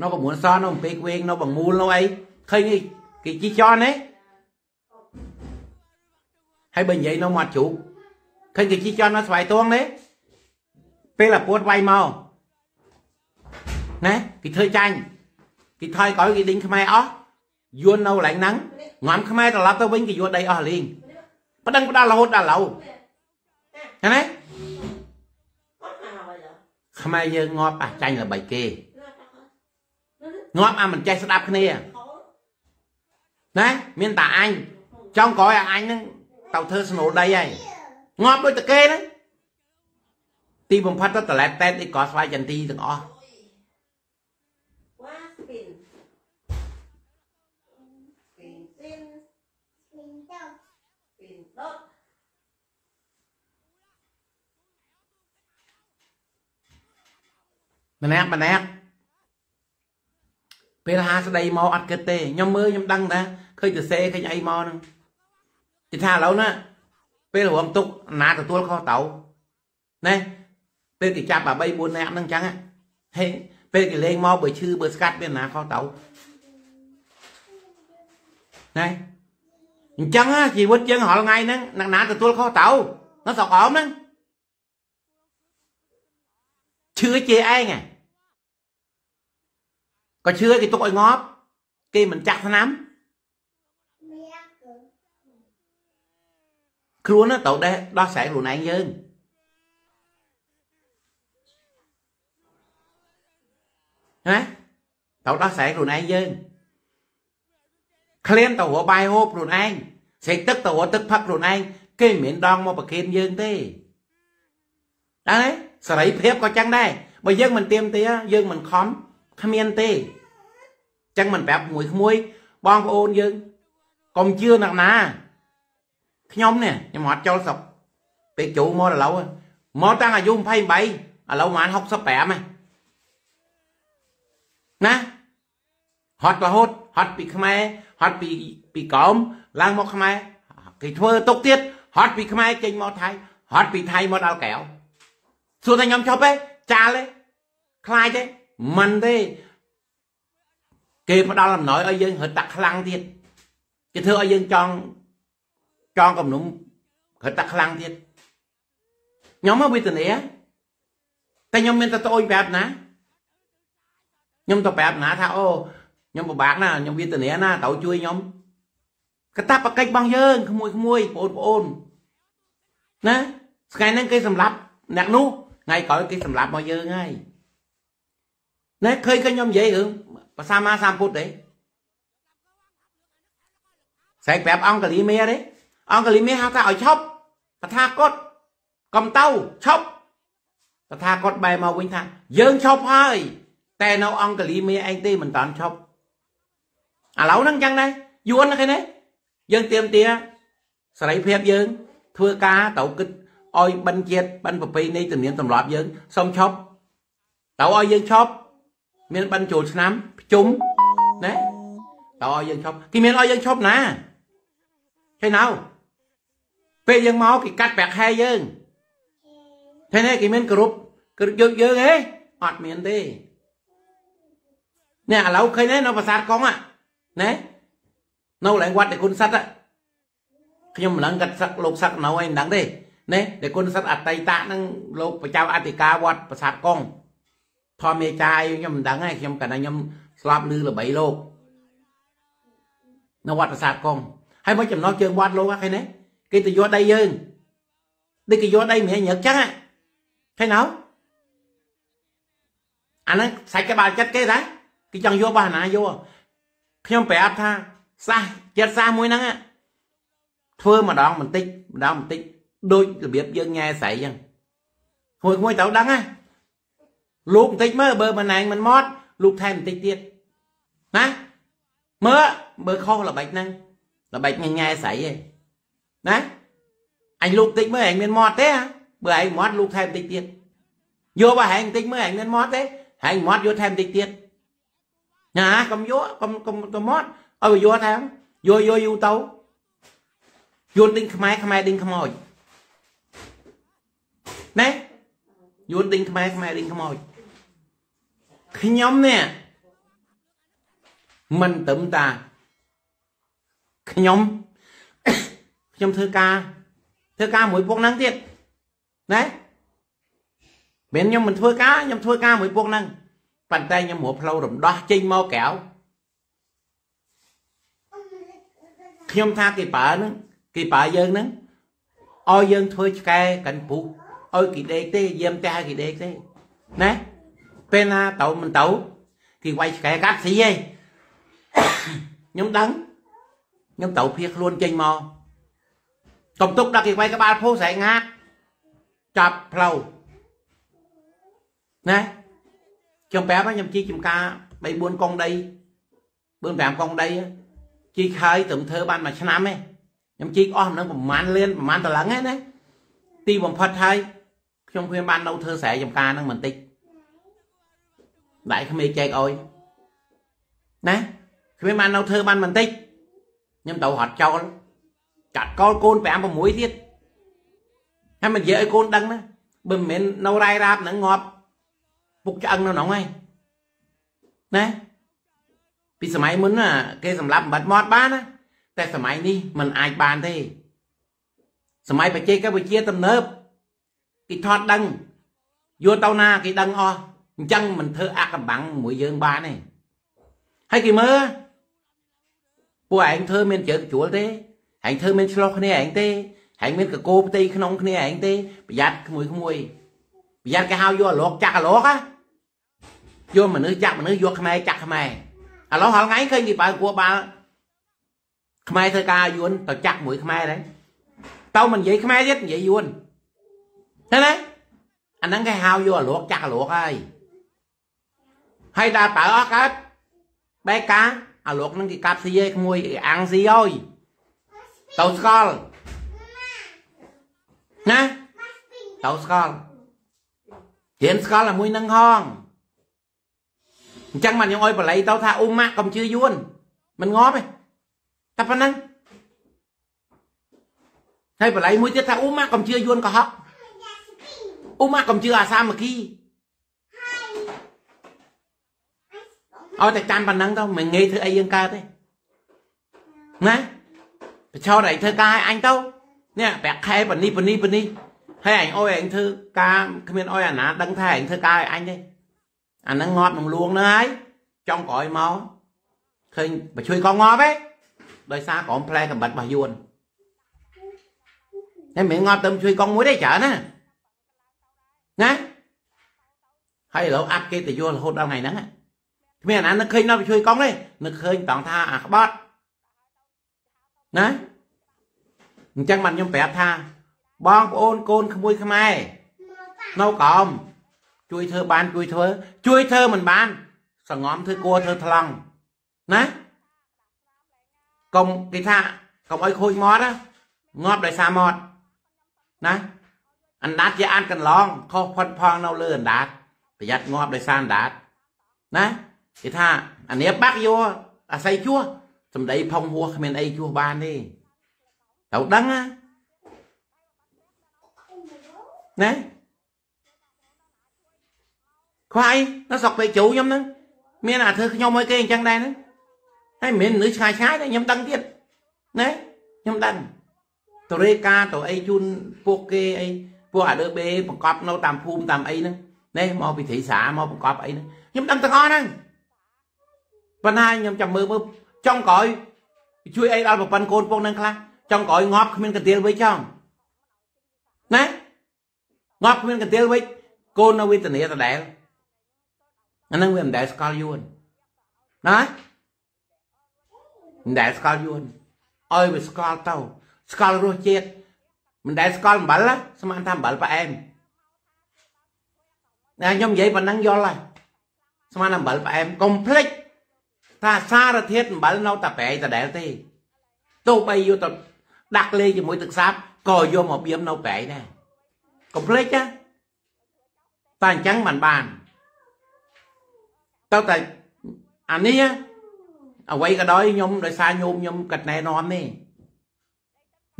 កនៅកមួនសនៅពេកវែងនៅបង្មូលនៅអីឃើញគេជីចន់ទេហើយបើនិយាយនៅមាត់ជ្រូកឃើញគេជីចន់នៅស្វាយតួងទេពេលអាពួតវាយមកណាគេធ្វើចាញ់គេថយក្រោយគេដេញខ្មែរអស់យួននៅកន្លែងហ្នឹងងំខ្មែរត្រឡប់ទៅវិញគេយកដីអស់លេងប្តឹងផ្ដាល់រហូតដល់ឡូវឃើញទេខ្មែរយើងងាប់អាចាញ់ល្បីគេ ងាប់អាមិនចេះស្ដាប់គ្នាណាមានតាអញចង់ក្រោយអាអញហ្នឹងទៅធ្វើស្នូលដីហើយងាប់ដូចតាគេហ្នឹងទីបំផុតទៅតឡែតតែតអីក៏ស្វាយចន្ទីទាំងអស់ម្នាក់ម្នាក់ ពេលហាស្ដីមកអត់គិតទេខ្ញុំមើលខ្ញុំដឹងតាឃើញទៅសេឃើញអីមកហ្នឹងគេថាឥឡូវណាពេលរងទុកណាទទួលខុសតៅណាពេលគេចាប់អា3 4នាក់ហ្នឹងអញ្ចឹងហេពេលគេលេងមកបើឈឺបើស្កាត់មានណាខុសតៅណាអញ្ចឹងជីវិតយើងរាល់ថ្ងៃហ្នឹងអ្នកណាទទួលខុសតៅនៅស្រុកអមហ្នឹងឈឺជាឯងហ៎ ក៏ជឿគេទុកឲ្យងាប់គេមិនចាក់ថ្នាំខ្លួនទៅដេះដោះស្រាយខ្លួនឯងយើងណាទៅដោះស្រាយខ្លួនឯងយើងក្លៀនទៅរកបាយហូបខ្លួនឯងស្រេកទឹកទៅរកទឹកផឹកខ្លួនឯងគេមិនមែនដងមកប្រគិនយើងទេដែរសេរីភាពក៏ចឹងដែរបើយើងមិនទៀមទាយើងមិនខំ គ្មានទេចឹងមិនប្រាប់មួយក្មួយបងប្អូនយើងកុំជឿអ្នកណាខ្ញុំនេះខ្ញុំអត់ចូលស្រុកពេលចូលមកឥឡូវមកតាំងអាយុ23ឥឡូវប្រហែល65ហ៎ណាហត់រហូតហត់ពីខ្មែរហត់ពីពីកោមឡើងមកខ្មែរគេធ្វើទុកទៀតហត់ពីខ្មែរចេញមកថៃហត់ពីថៃមកដល់កែវសួរថាខ្ញុំឈប់ទេចាល់ទេខ្លាចទេ មិនទេគេផ្ដាល់អំណោយឲ្យយើងរត់តាក់ខ្លាំងទៀតគេធ្វើឲ្យយើងចង់ចង់គំនុំរត់តាក់ខ្លាំងទៀតខ្ញុំមកវេទនាតែខ្ញុំមានតែត្អូញប្រាប់ណាខ្ញុំទៅប្រាប់ណាថាអូខ្ញុំពិបាកណាខ្ញុំវេទនាណាត្រូវជួយខ្ញុំកតាបកិច្ចរបស់យើងក្មួយក្មួយបងប្អូនណាថ្ងៃហ្នឹងគេសម្លាប់អ្នកនោះថ្ងៃក្រោយគេសម្លាប់មកយើងហើយ ណែឃើញខ្ញុំនិយាយរឿងភាសាម៉ាសម្ពុទ្ធទេស្រែកប្រាប់អង្គលីមេទេអង្គលីមេហៅថាឲ្យឈប់តថាគតកំតៅឈប់តថាគតបែរមកវិញថាយើងឈប់ហើយតែនៅអង្គលីមេឯងទេមិនតាន់ឈប់ឥឡូវហ្នឹងចឹងដែរយួនឃើញទេយើងទៀមទាសេរីភាពយើង ធ្វើការត្រូវគិតឲ្យបិណ្ឌជាតិបិណ្ឌប្រពៃណីទំនៀមទម្លាប់យើងសុំឈប់ត្រូវឲ្យយើងឈប់ មានបិណ្ឌចូលឆ្នាំភ្ជុំណាតើឲ្យយើងឈប់គេមានឲ្យយើងឈប់ណាឃើញណៅពេលយើងមកគេកាត់ប្រាក់ខែយើងឃើញទេគេមានគ្រប់គ្រប់យើងយើងហេអត់មានទេនេះឥឡូវឃើញទេនៅប្រាសាទកុងណានៅឡើងវត្តឯគុណសិតខ្ញុំមិនដឹងកាត់សឹកលោកសឹកនៅឯមិនដឹងទេណាដែលគុណសិទ្ធអតីតហ្នឹងលោកប្រចាំអធិការវត្តប្រាសាទកុង ធម្មមេចាយខ្ញុំមិនដឹងទេខ្ញុំកណ្ដាខ្ញុំស្លាប់ឮល្បីលោកនៅវត្តប្រាសាទកុងហើយមកចំណោះជើងវត្តលោកឃើញទេគេទៅយកដីយើងដូចគេយកដីម្រាញញឹកចឹងឃើញណៅអាហ្នឹងសាច់ក្បាលចិត្តគេដែរគេចង់យករបស់ណាយកខ្ញុំប្រាប់ថាសះចិត្តសះមួយហ្នឹងធ្វើម្ដងបន្តិចម្ដងបន្តិចដូចរបៀបយើងញ៉ែស្រីចឹងហួយមួយទៅដឹងណា លោកបន្តិចមើលបើមិនណែងមិនមកលោកថែមបន្តិចទៀតណាមើលមើលខុសល្បិចហ្នឹងល្បិចញ៉ែស្រីឯងណាអញលោកបន្តិចមើលឯងមានមាត់ទេបើឯងមាត់លោកថែមបន្តិចទៀតយកបើហែងបន្តិចមើលឯងមានមាត់ទេហែងមាត់យកថែមបន្តិចទៀតណាកុំយកកុំកុំទៅមាត់ឲ្យយកថែមយកយកយូរទៅយួនដេញខ្មែរខ្មែរដេញខ្មោចណាយួនដេញខ្មែរខ្មែរដេញខ្មោច ខ្ញុំនេះមិនត្រឹមតាខ្ញុំខ្ញុំធ្វើការធ្វើការមួយពួកហ្នឹងទៀតណាមិនខ្ញុំមិនធ្វើការខ្ញុំធ្វើការមួយពួកហ្នឹងប៉ុន្តែខ្ញុំរកផ្លូវរំដោះចេញមកក្រៅខ្ញុំថាគេប្រើហ្នឹងគេប្រើយើងហ្នឹងឲ្យយើងធ្វើឆ្កែកាន់ពុះឲ្យគេដេកទេយាមតែគេដេកទេណា ពេលណាទៅមិនទៅគេវាយឆ្កែកាត់ស៊ីឯងខ្ញុំដឹងខ្ញុំទៅភៀសខ្លួនចេញមកកុំទុកដល់គេវាយក្បាលភោស្រែងាតចាប់ផ្លូវណាខ្ញុំប្រាប់ខ្ញុំជីចំការ3 4កងដី4 5កងដីជីខើយត្រឹមធ្វើបានមួយឆ្នាំទេខ្ញុំជីកអស់មិនដឹងប្រហែលលានប្រហែលតឡឹងហ្នឹងណាទីបំផុតហើយខ្ញុំគ្មានបាននៅធ្វើស្រែចំការហ្នឹងបន្តិច ដៃក្មេងចែកអុយណាគ្មានបាននៅធ្វើបានបន្តិចខ្ញុំទៅហត់ចោលកាត់កលកូន5 6ទៀតហើយមិននិយាយឲ្យកូនដឹងណាបើមិនមែននៅរាយរាបហ្នឹងងាប់ពុកឆ្អឹងនៅក្នុងហើយណាពីសម័យមុនណាគេសម្លាប់បំបត្តិមាត់បានណាតែសម័យនេះมันអាចបានទេសម័យបច្ចេកវិទ្យាទំនើបគេថតដឹងយកទៅណាគេដឹងអស់ អញ្ចឹងមិនធ្វើអកបាំងមួយយើងបានទេហើយគេមើលពួកឯងធ្វើមានជើងជួលទេឯងធ្វើមានឆ្លោះគ្នាឯងទេឯងមានកកោផ្ទៃក្នុងគ្នាឯងទេប្រយ័ត្នក្មួយក្មួយប្រយ័ត្នគេហៅយកអាលោកចាក់អាលោកណាយកមនុស្សចាក់មនុស្សយកខ្មែរចាក់ខ្មែរឥឡូវហល់ថ្ងៃឃើញគេបើគួរបាល់ខ្មែរធ្វើការយួនទៅចាក់មួយខ្មែរដែរទៅមិននិយាយខ្មែរទៀតនិយាយយួនឃើញទេអាហ្នឹងគេហៅយកអាលោកចាក់អាលោកហើយ ហើយដល់បើអស់កើតបែកការអាលោកហ្នឹងគេកាប់ស៊ីឯក្មួយអាំងស៊ីហើយទៅស្កល់ណាទៅស្កល់រៀនស្កល់ជាមួយនឹងហងអញ្ចឹងមកខ្ញុំអុយបល័យទៅថាអ៊ុំម៉ាក់កុំជឿយួនមិនងាប់ទេតែប៉ុណ្ណឹងហើយបល័យមួយទៀតថាអ៊ូម៉ាកុំជឿយួនកុហកអ៊ូម៉ាកុំជឿអាសាមគ្គី អត់តែចាំប៉ុណ្ណឹងទៅមិនងាយធ្វើអីយើងកើតទេណាប្រឆោតឯងធ្វើការឲ្យអញទៅនេះប្រាក់ខែប៉នីប៉នីប៉នីហើយអញអុយឯងធ្វើការគ្មានអុយអាណាដឹងថាឯងធ្វើការឲ្យអញទេអាហ្នឹងងាប់នឹងលួងនឹងហើយចង់ក្រោយមកឃើញបើជួយកងងាប់ទេដោយសារក្រុមផ្លែកំបិតរបស់យួនតែមិនងាប់ទៅជួយកងមួយទេច្រើនណាណាហើយឥឡូវអាប់គេទៅយល់រហូតដល់ថ្ងៃហ្នឹង គ្មានអាណានឹកឃើញដល់ជួយកងទេនឹកឃើញតង់ថាអាក្បត់ណាអញ្ចឹងបានខ្ញុំប្រាប់ថា បងប្អូនកូនក្មួយខ្មែរនៅក្រោមជួយធ្វើបានជួយធ្វើ ជួយធ្វើមិនបាន សងំធ្វើគួរធ្វើថ្លង់ណាកុំគេថាកុំឲ្យខូចមាត់ងាប់ដោយសារមាត់ណាអណ្ដាតជាអានកន្លងខុសផុតផងនៅលើអណ្ដាតប្រយ័ត្នងាប់ដោយសារអណ្ដាតណា គេថាអានេះបាក់យកអាស័យជួសសំដីផុងហួសគ្មានអីជួសបានទេត្រូវដឹងណាណាខ្វៃនៅស្រុកពេជ្រខ្ញុំហ្នឹងមានអាធ្វើខ្ញុំឲ្យគេអញ្ចឹងដែរហ្នឹងហើយមិនមែនមនុស្សឆ្ងាយឆ្ងាយទេខ្ញុំដឹងទៀតណាខ្ញុំដឹងទៅរេការទៅអីជូនពួកគេអីពួកអាលើបេបង្កប់នៅតាមភូមិតាមអីហ្នឹងនេះមកពិធីសាមកបង្កប់អីហ្នឹងខ្ញុំដឹងទាំងអស់ហ្នឹង ប៉ុន្តែខ្ញុំចាំមើលមើលចង់ក្រោយជួយអីដល់ប្រពន្ធកូនពងនឹងខ្លះចង់ក្រោយងាប់គ្មានកន្ទាលវិញចង់ណាងាប់គ្មានកន្ទាលវិញកូននៅវេទនាដដែលអាហ្នឹងវាមិនដែលស្កល់យួនណាមិនដែលស្កល់យួនឲ្យវាស្កល់ទៅស្កល់រសជាតិមិនដែលស្កល់អំបិលស្មានថាអំបិលផ្អែមណាខ្ញុំនិយាយប៉ុណ្ណឹងយល់ហើយស្មានអំបិលផ្អែមកុំភ្លេច ថាសារធាតុអំបិលនៅតែប្រែដដែលទេទោះបីយកទៅដាក់លេជាមួយទឹកសាបក៏យកមកបៀមនៅប្រែដែរកុំភ្លេចណាតែអញ្ចឹងមិនបានទៅតែអានេះអ្វីក៏ដោយខ្ញុំដោយសារញោមខ្ញុំកាត់ណែនាំទេ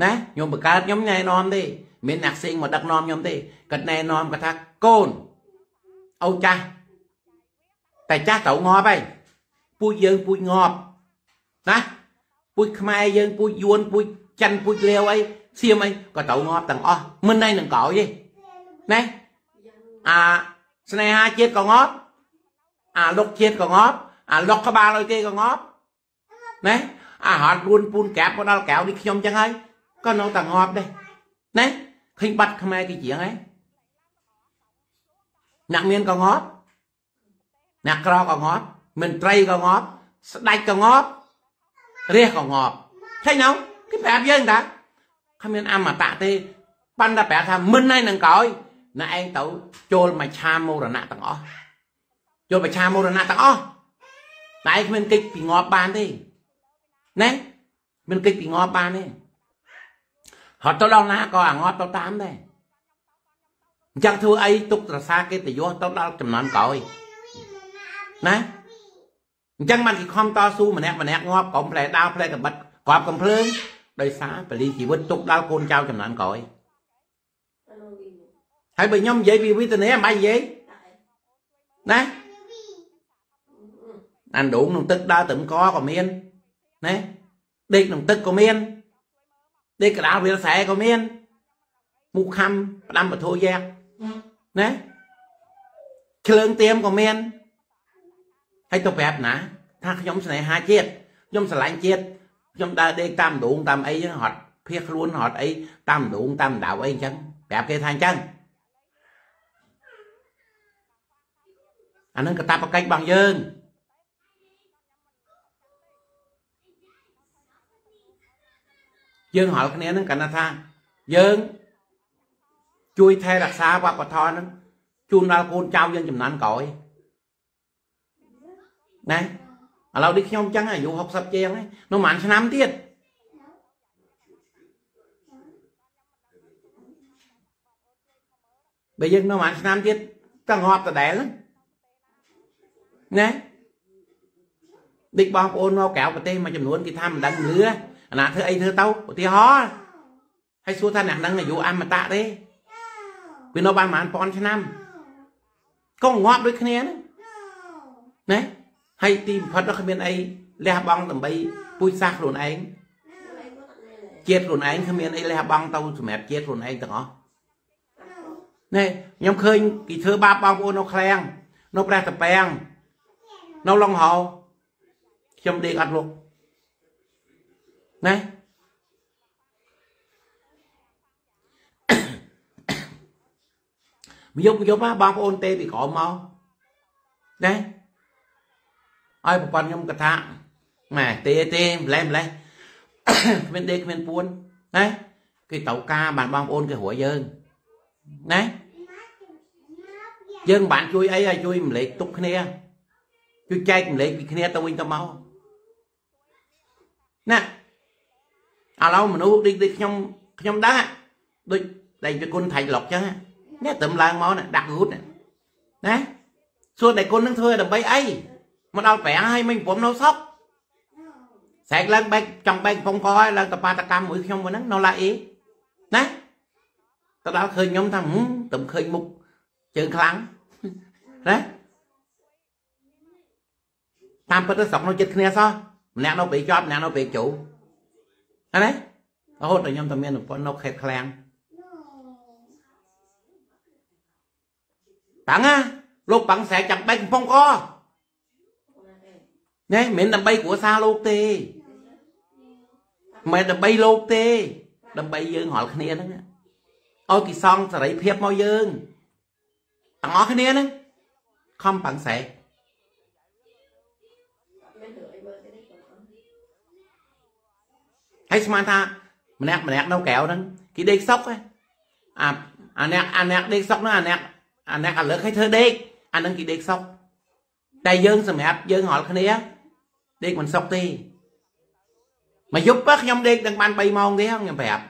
ណាខ្ញុំបង្កើតខ្ញុំណែនាំទេមានអ្នកផ្សេងមកដឹកនាំខ្ញុំទេគាត់ណែនាំគាត់ថាកូនអូចាស់តែចាស់ត្រូវងាប់ហើយ ពូជយើងពូជងាប់ណាពូជខ្មែរយើងពូជយួនពូជចិនពូជលាវអីសៀមអីក៏ត្រូវងាប់ទាំងអស់មិនណៃនឹងក្រោយទេណាអាស្នេហាជាតិក៏ងាប់អាលុកជាតិក៏ងាប់អាលុកក្បាលឲ្យគេក៏ងាប់ណាអាហត់រួនពូនក្រាបមកដល់កៅនេះខ្ញុំចឹងហើយក៏នៅតែងាប់ដែរណាឃើញបាត់ខ្មែរគេជាងហើយអ្នកមានក៏ងាប់អ្នកក្រក៏ងាប់ មន្ត្រីក៏ងាប់ស្ដេចក៏ងាប់រាជក៏ងាប់ឃើញនៅគេប្រាប់យើងតាគ្មានអមតៈទេប៉ាន់តែប្រាប់ថាមិនហើយនឹងក្រោយណែឯងទៅចូលមកឆាមរណៈទាំងអស់ចូលមកឆាមរណៈទាំងអស់តែឯងគ្មានកិច្ចពីងាប់បានទេណាមានកិច្ចពីងាប់បានទេហត់ទៅដល់ណាក៏អាងាប់ទៅតាមដែរអញ្ចឹងធ្វើអីទុកត្រសាកិត្តិយសទៅដល់ចំនួនក្រោយណា អញ្ចឹងបានគេខំតស៊ូម្នាក់ម្នាក់ងាប់កុំផ្លែដាវផ្លែកបិតក្របកំភ្លើងដោយសារបលីជីវិតទុកដល់កូនចៅចំនួនក្រោយហើយបើខ្ញុំនិយាយពីវិធានមិនបាច់និយាយណាអានដងក្នុងទឹកដើរត្រឹមកក៏មានណាដេកក្នុងទឹកក៏មានដេកកដាលវាលខ្សែក៏មានមុខខំផ្ដាំបធោយ៉ាណាឆ្លើងទៀមក៏មាន ហើយទៅប្រាប់ណាថាខ្ញុំស្នេហាជាតិខ្ញុំស្រឡាញ់ជាតិខ្ញុំដើរដេកតាមដងតាមអីហ្នឹងហត់ភៀសខ្លួនហត់អីតាមដងតាមដៅអីអញ្ចឹងប្រាប់គេថាអញ្ចឹងអានឹងកតាបកិច្ចរបស់យើងយើងហល់គ្នានឹងគាត់ថាយើងជួយថែរក្សាវប្បធម៌ហ្នឹងជូនដល់កូនចៅយើងចំណានក្រោយ ណាឥឡូវនេះខ្ញុំចឹងអាយុ60ជាងហើយនៅប្រហែលឆ្នាំទៀតបើយើងនៅប្រហែលឆ្នាំទៀតក៏ងាប់ដដែលណាដូចបងប្អូនមកក្រៅប្រទេសមួយចំនួនគេថាមិនដឹងលឺអាណាធ្វើអីធ្វើទៅឧទាហរណ៍ហើយសួរថាអ្នកនឹងអាយុអមតៈទេវានៅបានប្រហែលពាន់ឆ្នាំក៏ងាប់ដូចគ្នាណាណា ហើយទីបំផុតគ្មានអីលះបង់ដើម្បីពូជសាសខ្លួនឯងជាតិខ្លួនឯងគ្មានអីលះបង់ទៅសម្រាប់ជាតិខ្លួនឯងទាំងអស់ណែខ្ញុំឃើញគេធ្វើបាបបងប្អូននៅឃ្លាំងនៅព្រះតពាំងនៅឡុងហោខ្ញុំដេកអត់លុកណាមកយកយកមកបងប្អូនទេពីក្រោមមកណា ឲ្យប្រព័ន្ធខ្ញុំកថាម៉ែទេទេម្លេះម្លេះគ្មានដេកគ្មានពួនណាគេត្រូវការបានបងប្អូនគេរួយយើងណាយើងមិនបានជួយអីឲ្យជួយម្លេចទុកគ្នាជួយចែកម្លេចពីគ្នាទៅវិញទៅមកណាឥឡូវមនុស្សដូចដូចខ្ញុំខ្ញុំដឹងដូចដែលវាគុណថៃឡុកចឹងនេះត្រឹមឡើងមកដាក់រូតណាសួរតែគុណនឹងធ្វើដើម្បីអី មកដល់ប្រាំងហើយមិនព្រមនៅសក់ស្រែកឡើងបែកចង់បែកកំពងកហើយឡើងតបាតកម្មមួយខ្ញុំហ្នឹងនៅឡាអីណាទៅដល់ឃើញខ្ញុំថាទៅឃើញមុខជើងខ្លាំងណាតាមពិតទៅស្រុកនៅចិត្តគ្នាសោះម្នាក់នៅពេលជាប់ម្នាក់នៅពេលជោណាណារហូតដល់ខ្ញុំតែមានប្រពន្ធនៅខេត្តឃ្លាំងតាំងណាលោកបាំងស្រែកចាំបែកកំពង់ក ណែមិនដើម្បីគ្រួសារលោកទេមិនដើម្បីលោកទេ ដើម្បីយើងរាល់គ្នាហ្នឹងឲ្យគេសង់សេរីភាពមកយើងទាំងអស់គ្នាហ្នឹងខំបាំងស្រែកហើយស្មានថាម្នាក់ម្នាក់នៅក្រៅហ្នឹងគេដេកសុកអាអាអ្នកអាអ្នកដេកសុកហ្នឹងអាអ្នកអាអ្នកអាលើកឲ្យធ្វើដេកអាហ្នឹងគេដេកសុកតែយើងសម្រាប់យើងរាល់គ្នា ដេកមិនសុកទេមកយប់ខ្ញុំដេកដល់បាន3ម៉ោងទេខ្ញុំប្រាប់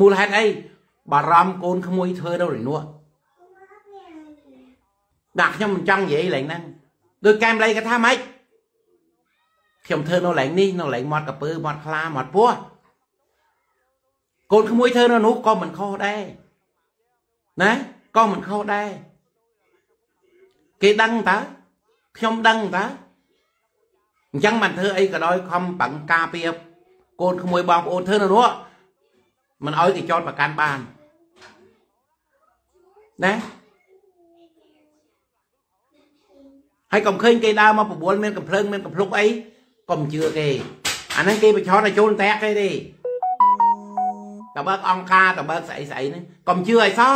មូលហេតុអីបារម្ភកូនក្មួយធ្វើទៅរនោះដាក់ខ្ញុំមិនចង់និយាយឡើងហ្នឹងដូចកែមលៃគាត់ថាម៉េចខ្ញុំធ្វើនៅឡើងនេះនៅឡើងមាត់កពើមាត់ខ្លាមាត់ពោះកូនក្មួយធ្វើនៅនោះក៏មិនខុសដែរណាក៏មិនខុសដែរ គេដឹងតើខ្ញុំដឹងតើអញ្ចឹងមិនធ្វើអីក៏ដោយខំបង្ការពីកូនក្មួយបងប្អូនធ្វើនៅនោះមិនឲ្យគេចោតប្រកាន់បានណាហើយកុំឃើញគេដើរមក9មានកំភ្លើងមានកំភ្លុកអីកុំជឿគេអាហ្នឹងគេបញ្ឆោតឲ្យចូលតាក់គេទេតើបើកអង្គការតើបើកស្អីស្អីហ្នឹងកុំជឿឲ្យសោះ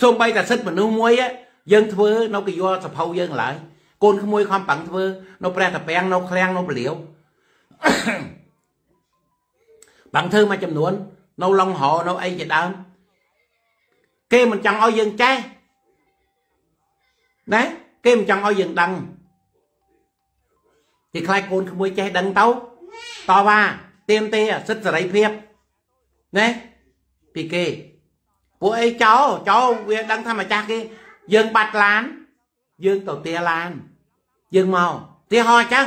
សូម្បីតែសិទ្ធិមនុស្សមួយយើងធ្វើនៅកយល់សភៅយើងឡើយកូនក្មួយខំប៉ាំងធ្វើនៅព្រះតាពាំងនៅឃ្លាំងនៅពលាវបាំងធ្វើមួយចំនួន នៅឡុងហោនៅអីជាដើមគេមិនចង់ឲ្យយើងចេះណាគេមិនចង់ឲ្យយើងដឹងគេខ្លាចកូនក្មួយចេះដឹងទៅតវ៉ាទៀមទេសិទ្ធិសេរីភាពណាពីគេ ពួកអីចោចោវាដឹងថាម្ចាស់គេយើងបាត់ឡាន យើងទៅទាឡាន យើងមកទីហោអញ្ចឹង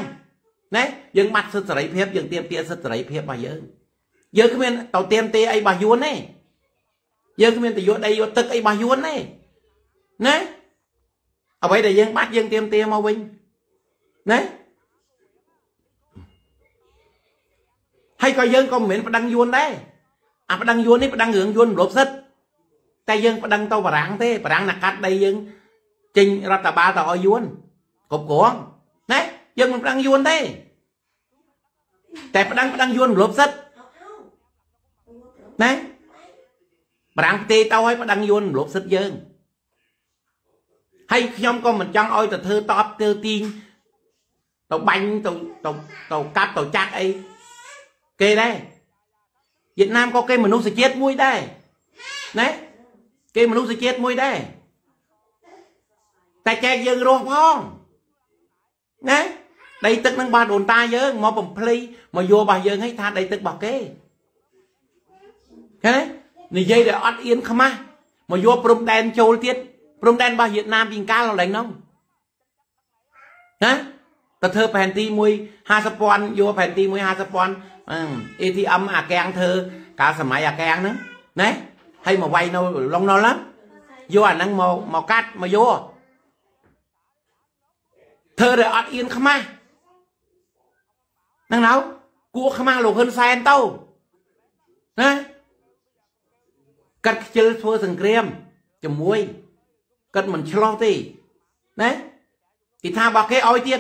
ណាយើងបាត់សិទ្ធិសេរីភាពយើងទៀមទាសិទ្ធិសេរីភាពរបស់យើងយើងគ្មានទៅទៀមទាអីរបស់យួនទេយើងគ្មានទៅយកដីយកទឹកអីរបស់យួនទេណាអ្វីដែលយើងបាត់យើងទៀមទាមកវិញណាហើយក៏យើងក៏មិនមែនប្តឹងយួនដែរអាប្តឹងយួននេះប្តឹងរឿងយួនរំលោភសិទ្ធិ តែយើងប្តឹងទៅបារាំងទេបារាំងណាកាត់ដីយើងចេញរដ្ឋបាលទៅឲ្យយួនគ្រប់គ្រងណាយើងមិនប្តឹងយួនទេតែប្តឹងប្តឹងយួនរំលោភសិទ្ធិណាបារាំងផ្ទេទៅឲ្យប្តឹងយួនរំលោភសិទ្ធិយើងហើយខ្ញុំក៏មិនចង់ឲ្យទៅធ្វើតបធ្វើទីងទៅបាញ់ទៅទៅទៅកាប់ទៅចាក់អីគេដែរវៀតណាមក៏គេមនុស្សជាតិមួយដែរណា គេមនុស្សជាតិមួយដែរតែចែកយើងរស់ផងណាដីទឹកនឹងបានដូនតាយើងមកបំភ្លៃមកយករបស់យើងឲ្យថាដីទឹករបស់គេឃើញនិយាយដែលអត់អៀនខ្មាស់មកយកព្រំដែនចូលទៀតព្រំដែនរបស់វៀតណាមពីកាលឡើងហ្នឹងណាទៅធ្វើផែនទីមួយ50ពាន់យកផែនទីមួយ50ពាន់ ATM អាកាំងធ្វើកាលសម័យអាកាំងហ្នឹងណា ហើយមកវាយនៅឡុងណុលណាយកអាហ្នឹងមកមកកាត់មកយកធ្វើឲ្យអត់អៀនខ្មាស់ហ្នឹងណៅគួខ្មាស់លោកហ៊ុនសែនទៅណាកាត់ខ្ជិលធ្វើសង្គ្រាមជាមួយកាត់មិនឆ្លោះទេណាគេថារបស់គេឲ្យទៀត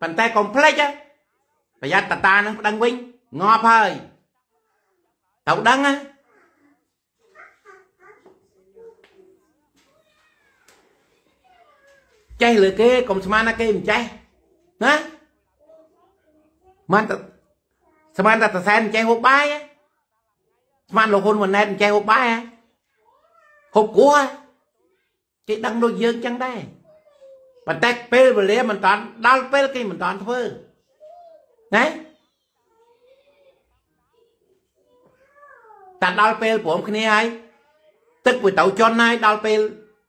ប៉ុន្តែកុំភ្លេចប្រយ័ត្នតាតានឹងប្តឹងវិញងាប់ហើយទៅដឹងណា ចេះលើគេកុំស្មានថាគេមិនចេះណាមិនស្មានតែតសែនចេះហូបបាយស្មានលោកហ៊ុនម៉ាណែតចេះហូបបាយហូបគួរគេដឹងដូចយើងចឹងដែរប៉ុន្តែពេលវេលាមិនតាន់ដល់ពេលគេមិនតាន់ធ្វើណាតែដល់ពេលព្រមគ្នាហើយទឹកវាទៅជន់ហើយដល់ពេល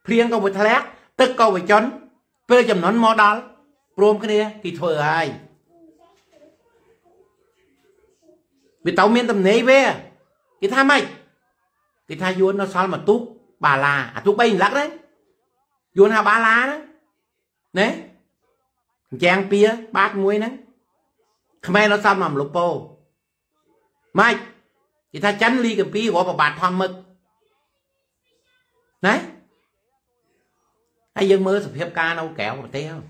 ភ្លៀងក៏វាធ្លាក់ទឹកក៏វាជន់ ពេលចំនួនមកដល់ព្រមគ្នាគេធ្វើហើយវាទៅមានតំណេយវាគេថាម៉េចគេថាយួននៅសល់មកទូកបាឡាអាទូក3លឹកហ្នឹងយួនហៅបាឡាហ្នឹងណាចាំងពៀបាតមួយហ្នឹងខ្មែរនៅសំអំលោកពោម៉េចគេថាចិនលីកំពីរាប់ប្របាទធម្មមឹកណា ហើយយើងមើលសភាពការនៅក្រៅប្រទេសហ្នឹង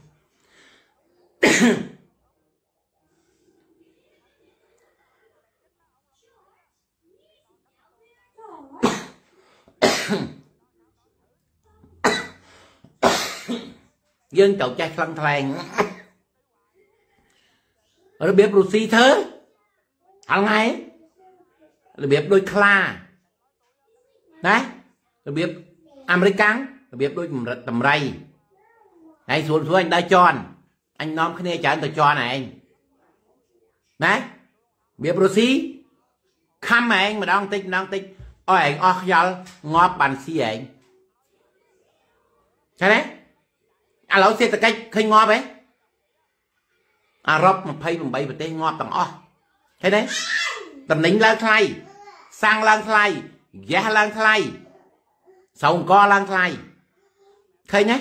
យើងត្រូវចេះខ្លាំងថ្លែងរបៀបរុស្ស៊ីធ្វើហល់ថ្ងៃរបៀបដូចខ្លាណារបៀបអាមេរិកាំង របៀបដូចកម្រិតតម្រៃហើយស្រួលស្រួលអញដើរជន់អញនាំគ្នាច្រើនទៅជន់ឯងណារបៀបរុស្ស៊ីខំឯងម្ដងតិចម្ដងតិចអស់ឯងអស់ខ្យល់ងាប់បានស៊ីឯងឃើញទេឥឡូវសេដ្ឋកិច្ចឃើញងាប់ហ៎អឺរ៉ុប28ប្រទេសងាប់ទាំងអស់ឃើញទេតំណែងឡើងថ្លៃសាំងឡើងថ្លៃហ្គាសឡើងថ្លៃសៅអង្គឡើងថ្លៃ ឃើញទេ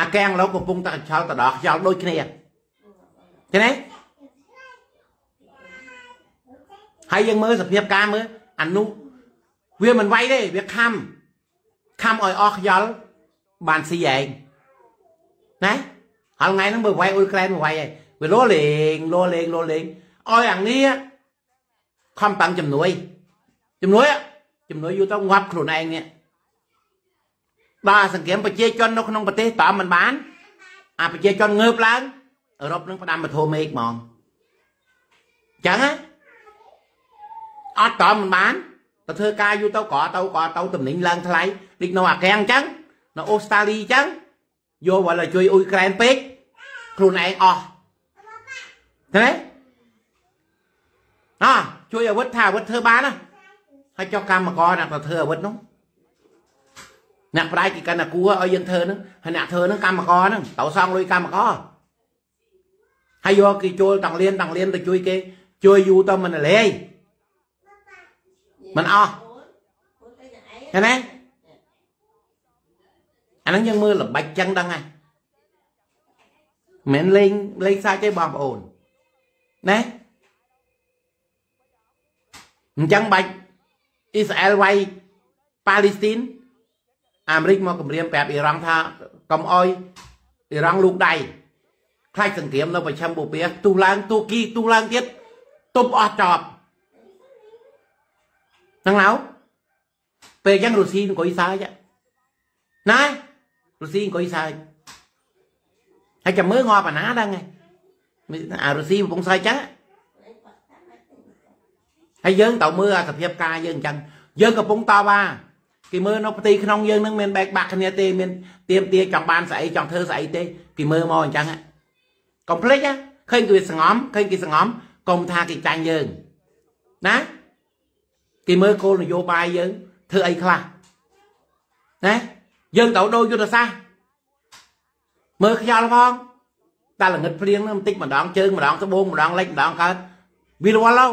អាកាំងលោកកំពុងតែកញ្ឆល់ទៅដល់ខ្យល់ដូចគ្នាឃើញទេហើយយើងមើលសភាពការមើលអានោះវាមិនវាយទេវាខំខំឲ្យអស់ខ្យល់បានស៊ីឯងណាហើយថ្ងៃហ្នឹងបើវាយអ៊ុយក្រែនវាយឯងវាលោលេងលោលេងលោលេងឲ្យអានេះខំតាំងជំនួយជំនួយជំនួយយូរទៅងាប់ខ្លួនឯងនេះ បាទសង្គ្រាមប្រជាជននៅក្នុងប្រទេសតើមិនបាន អាប្រជាជនងើបឡើងអឺរ៉ុបនឹងផ្ដាំបធមេឃហ្មងអញ្ចឹងណាអត់តមិនបានទៅធ្វើការយូរទៅក៏ទៅក៏ទៅតំណែងឡើងថ្លៃដូចនៅអាកាំងអញ្ចឹងនៅអូស្ត្រាលីអញ្ចឹងយកវល់ឲ្យជួយអ៊ុយក្រែនពេកខ្លួនឯងអស់ឃើញអ่าជួយអាវុធថាអាវុធធ្វើបានណាហើយចុះកម្មករអ្នកទៅធ្វើអាវុធនោះ អ្នកប្រាយគេកាន់តែគួរឲ្យយើងធ្វើហ្នឹងហើយអ្នកធ្វើហ្នឹងកម្មករហ្នឹងទៅសងលុយកម្មករហើយយកគេចូលតង់លៀនតង់លៀនទៅជួយគេជួយយូរទៅមិនលេងមិនអស់ឃើញទេអាហ្នឹងយើងមើលល្បិចចឹងដឹងហើយមិនលេងលេងសាច់ទេបងប្អូនណាអញ្ចឹងបាច់អ៊ីស្រាអែលវាយប៉ាឡេស្ទីន អាមេរិកមកគម្រាមប្រាប់អ៊ីរ៉ង់ថាកុំអោយអ៊ីរ៉ង់លូកដៃខ្លាចសង្គ្រាមនៅប្រចាំបូព៌ាទូឡើងទូគីទូឡើងទៀតទប់អស់ចប់ហ្នឹងឡៅពេលអញ្ចឹងរុស្ស៊ីអង្គុយសើចណារុស្ស៊ីអង្គុយសើចហើយចាំមើលងាប់អាណាដឹងហើយអារុស្ស៊ីកំពុងសើចចឹងហើយយើងត្រូវមើលអាសភាពការយើងអញ្ចឹងយើងកំពុងតវ៉ា គេមើលនៅផ្ទៃក្នុងយើងនឹងមានបែកបាក់គ្នាទេមានទៀមទាចង់បានស្អីចង់ធ្វើស្អីទេគេមើលមកអញ្ចឹងកុំភ្លេចណាឃើញគេសងំឃើញគេសងំកុំថាគេចាញ់យើងណាគេមើលគោលនយោបាយយើងធ្វើអីខ្លះណាយើងត្រូវដូរយុទ្ធសាស្ត្រមើលខ្យល់ផងតែល្ងិតភ្លៀងនឹងបន្តិចម្ដងជើងម្ដងត្បូងម្ដងលិចម្ដងកើតវារវល់ទៅ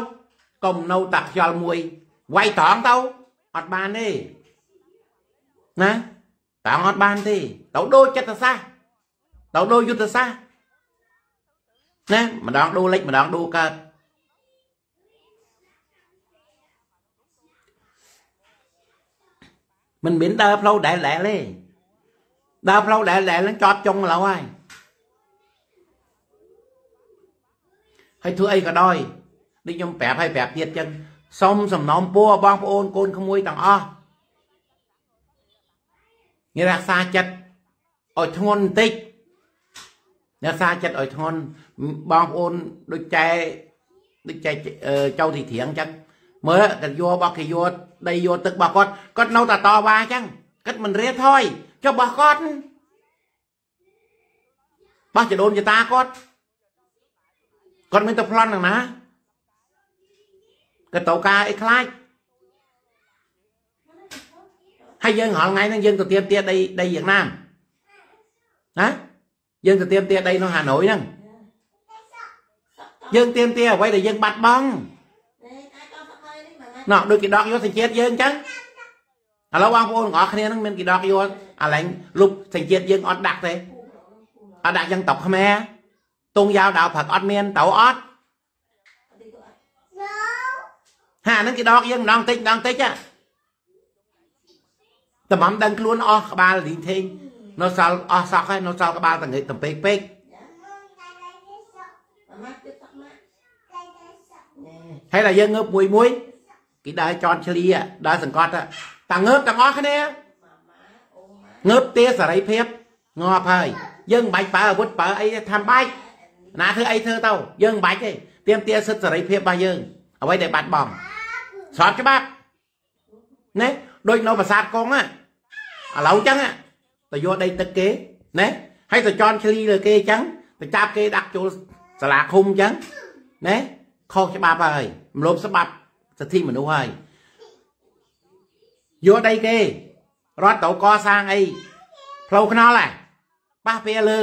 កុំនៅតែខ្យល់មួយវាយត្រង់ទៅអត់បានទេ ណាត្រង់អត់បានទេទៅដូរចិត្តសាស្ត្រទៅដូរយុទ្ធសាស្ត្រណាម្ដងដូរលិចម្ដងដូរកើតមិនមានដើរផ្លូវដែលដែលទេដើរផ្លូវដែលដែលនឹងចប់ចុងឡូវហើយហើយធ្វើអីក៏ដោយដូចខ្ញុំប្រាប់ឲ្យប្រាប់ទៀតចឹងសុំសំណូមពរបងប្អូនកូនក្មួយទាំងអស់ ងាយរក្សាចិត្តឲ្យធ្ងន់បន្តិចរក្សាចិត្តឲ្យធ្ងន់បងប្អូនដូចចែដូចចែចៅទីធៀងចឹងមើលតែយករបស់គេយកដីយកទឹករបស់គាត់គាត់នៅតែតវ៉ាចឹងគាត់មិនរៀថយចុះរបស់គាត់បោះចដូនចតាគាត់គាត់មានតែប្លន់នឹងណាគាត់ទៅការអីខ្លាច ហើយយើងរាល់ថ្ងៃហ្នឹងយើងទៅទៀមទាដីដីវៀតណាមណាយើងទៅទៀមទាដីនៅហាណូយហ្នឹងយើងទៀមទាអ្វីដែលយើងបាត់បង់ណោះដូចគេដកយកសញ្ជាតិយើងអញ្ចឹងឥឡូវបងប្អូនទាំងអស់គ្នាហ្នឹងមានគេដកយកអាឡែងលុបសញ្ជាតិយើងអត់ដាក់ទេអត់ដាក់យ៉ាងតបខ្មែរទងយ៉ាវដៅផឹកអត់មានទៅអត់ហាហ្នឹងគេដកយើងម្ដងតិចម្ដងតិចហ៎ តំបំដឹងខ្លួនអស់ក្បាលលីងធេងនៅសល់អស់សក់ហើយនៅសល់ក្បាលតងិតតំពេកពេកហើយតែយើងងើបមួយមួយគេដើរចន់ឆ្លៀដើរសង្កត់តាងើបទាំងអស់គ្នាងើបទាសេរីភាពងាប់ហើយយើងមិនបាច់ប្រើអាវុធប្រើអីថាបាច់ណាធ្វើអីធ្វើទៅយើងមិនបាច់ទេទៀមទាសិទ្ធិសេរីភាពរបស់យើងអ្វីដែលបាត់បង់ស្របច្បាប់ណាដូចនៅប្រាសាទកុង ឥឡូវចឹងទៅយកដីទឹកគេណាហើយទៅចន់ឆ្លីលើគេចឹងទៅចាប់គេដាក់ចូលសាលាឃុំចឹងណាខុសច្បាប់ហើយមលប់ស្បាប់សិទ្ធិមនុស្សហើយយកដីគេរត់ទៅកសាងអីផ្លូវខ្នល់ហ៎ប៉ះពេលលើ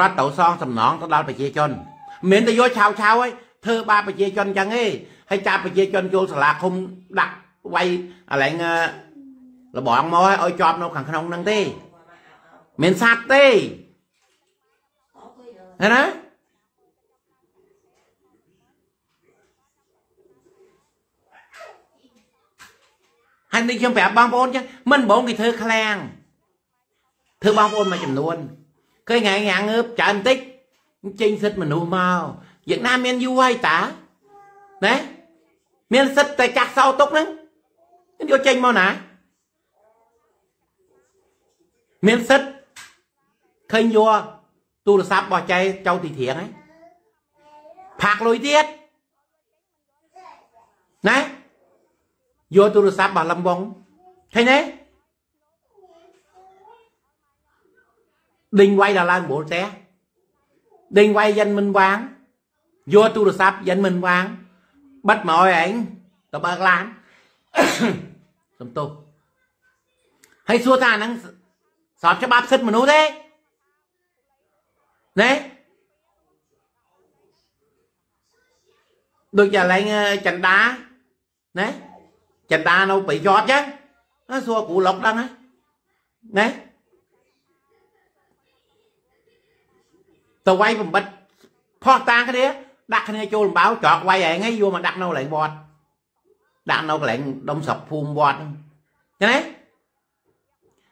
រត់ទៅសងសំណងទៅដល់ប្រជាជនមិនមែនទៅយកឆាវឆាវហើយធ្វើបាបប្រជាជនចឹងទេហើយចាប់ប្រជាជនចូលសាលាឃុំដាក់វាយកន្លែង លបងមកឲ្យជាប់នៅខាងក្នុងហ្នឹងទេមិនសัตว์ទេណាហើយនេះខ្ញុំប្រាប់បងប្អូនចឹងមិនបងគេធ្វើខ្លាំងធ្វើបងប្អូនមួយចំនួនឃើញថ្ងៃញ៉ាងើបច្រើនតិចចេញសិទ្ធមនុស្សមកយ៉ាងណាមានយូរហើយតាណាមានសិទ្ធតែចាស់សោទុកហ្នឹងយកចេញមកណា មានសិទ្ធឃើញយកទូរស័ព្ទរបស់ចៃចៅទីធៀងហ្នឹងផាក់លុយទៀតណាយកទូរស័ព្ទរបស់លំវងឃើញទេដេញវាយដល់ឡើងបូលទេដេញវាយយិនមិនវាងយកទូរស័ព្ទយិនមិនវាងបិទមកឲ្យឯងទៅបើកឡានសំទោសហើយសួរថាអាហ្នឹង ស្របច្បាប់សិទ្ធិមនុស្សទេណែដូចជាឡើងចន្ទាណែចិនដានៅប្រយោជន៍ចឹងសួរគ្រូលុកដឹងណាទៅវាយបំបិតផោះតាគ្នាដាក់គ្នាចូលលំបៅច្រកវាយឯងហើយយកម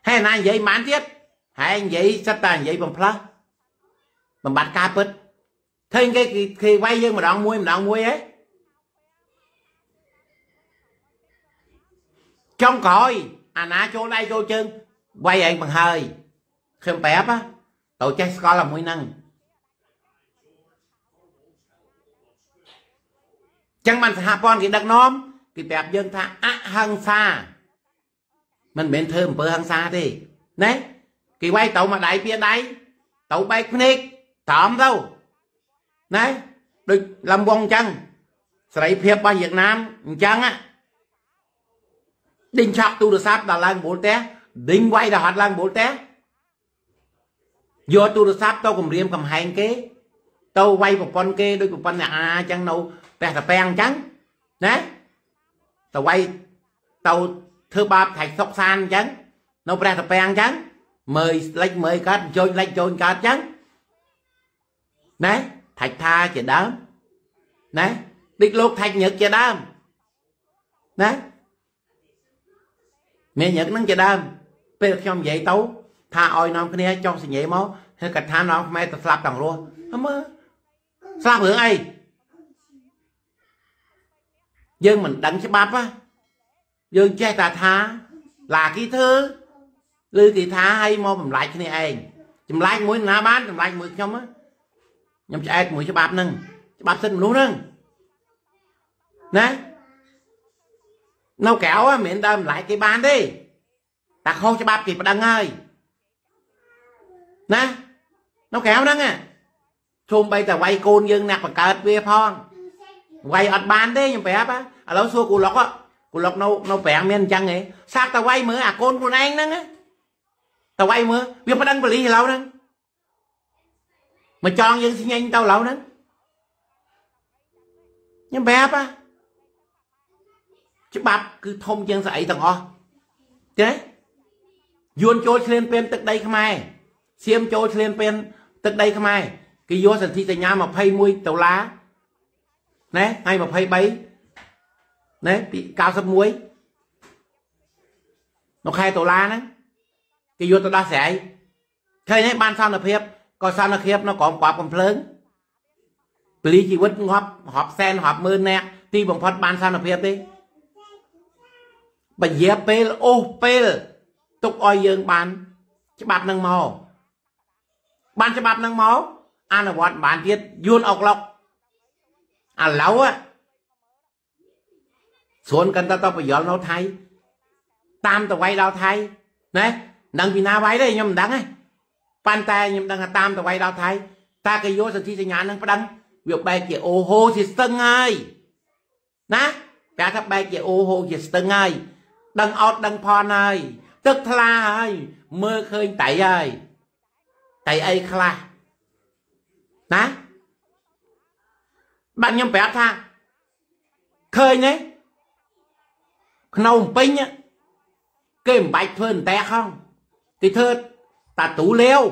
ហើយណានិយាយមិនទៀតហើយនិយាយសិតតែនិយាយបំផ្លាស់បំបត្តិការពិតឃើញគេគេវាយយើងម្ដងមួយម្ដងមួយហ៎ចុងក្រោយអាណាចូលដៃចូលជើងវាយឯងបង្ហើយខ្ញុំប្រាប់ទៅចេះស្គាល់ជាមួយនឹងចឹងបានសហព័ន្ធគេដឹកនាំគេប្រាប់យើងថាអហិង្សា មិនមែនធ្វើអំពើហិង្សាទេណាគេវាយទៅមកដៃពីដៃទៅបែកភ្នែកត្រមទៅណាដូចលំវងអញ្ចឹងសេរីភាពរបស់វៀតណាមអញ្ចឹងណាដេញឆាប់ទូរស័ព្ទដល់ឡើងមូលផ្ទះដេញវាយដល់ហត់ឡើងមូលផ្ទះយកទូរស័ព្ទទៅគម្រាមកំហែងគេទៅវាយប្រពន្ធគេដូចប្រពន្ធអ្នកអាអញ្ចឹងនៅផ្ទះតាពាំងអញ្ចឹងណាទៅវាយទៅ ធ្វើបាបថៃសុកសានអញ្ចឹងនៅព្រះតាពាំងអញ្ចឹងមើលលិចមើលកើតចូលលិចចូលកើតអញ្ចឹងណាថាច់ថាជាដើមណាដូចលោកថាច់ញឹកជាដើមណាមេញឹកហ្នឹងជាដើមពេលខ្ញុំនិយាយទៅថាឲ្យនាំគ្នាចុះសញ្ញេមកហើយកថានាំខ្មែរទៅស្លាប់ទាំងរស់មើលស្លាប់រឿងអីយើងមិនដឹងច្បាប់ណា យើងចេះតែថាឡាគីធ្វើឬគេថាឲ្យមកបំលាច់គ្នាឯងចម្លាច់មួយណាបានចម្លាច់មួយខ្ញុំខ្ញុំឆ្អែតមួយច្បាប់ហ្នឹងច្បាប់សិទ្ធិមនុស្សហ្នឹងណានៅក្រៅមិនមែនដើមម្លាយគេបានទេតែខុសច្បាប់គេប្តឹងហើយណានៅក្រៅហ្នឹងជុំបីតែវាយកូនយើងអ្នកបង្កើតវាផងវាយអត់បានទេខ្ញុំប្រាប់ឥឡូវសួរគូឡុក គូឡុកនៅនៅប្រាំងមានអញ្ចឹងហ៎សាកតែវាយមើលអាកូនខ្លួនឯងហ្នឹងតែវាយមើលវាប្តឹងប៉ូលីសឥឡូវហ្នឹងមកចង់យើងស្ញែងទៅឥឡូវហ្នឹងខ្ញុំប្រាប់ហ៎ច្បាប់គឺធំជាងស្អីទាំងអស់ទេយួនចូលឆ្លៀនពៀនទឹកដីខ្មែរសៀមចូលឆ្លៀនពៀនទឹកដីខ្មែរគេយកសន្ធិសញ្ញា21ដុល្លារណាថ្ងៃ23 ណាពី91នៅខែតុលាហ្នឹងគេយកទៅដោះស្រាយឃើញហើយបានសន្តិភាពក៏សន្តិភាពនៅក្រោមក្របកំភ្លើងពលីជីវិតងាប់រាប់សែនរាប់ម៉ឺននាក់ទីបំផុតបានសន្តិភាពទេបជាពេលអូសពេលទុកឲ្យយើងបាន ច្បាប់នឹងមកបានច្បាប់នឹងមកអនុវត្តបានទៀតយួនអុកឡុកឥឡូវ ស្រួនកាន់តែទៅប្រយល់នៅថៃតាមទៅវាយដល់ថៃណាដឹងពីណាវាយទេខ្ញុំមិនដឹងទេប៉ុន្តែខ្ញុំដឹងថាតាមទៅវាយដល់ថៃតើគេយកសន្ធិសញ្ញានឹងប្តឹងវាបែកជាអូហូជាស្ទឹងហើយណាគេថាបែកជាអូហូជាស្ទឹងហើយដឹងអត់ដឹងផនហើយទឹកថ្លាហើយមើលឃើញតៃហើយតៃអីខ្លះណាបាទខ្ញុំប្រាប់ថាឃើញទេ ក្នុងពេញគេមិនបាច់ធ្វើអន្តែខំគេធ្វើតាទូលាវ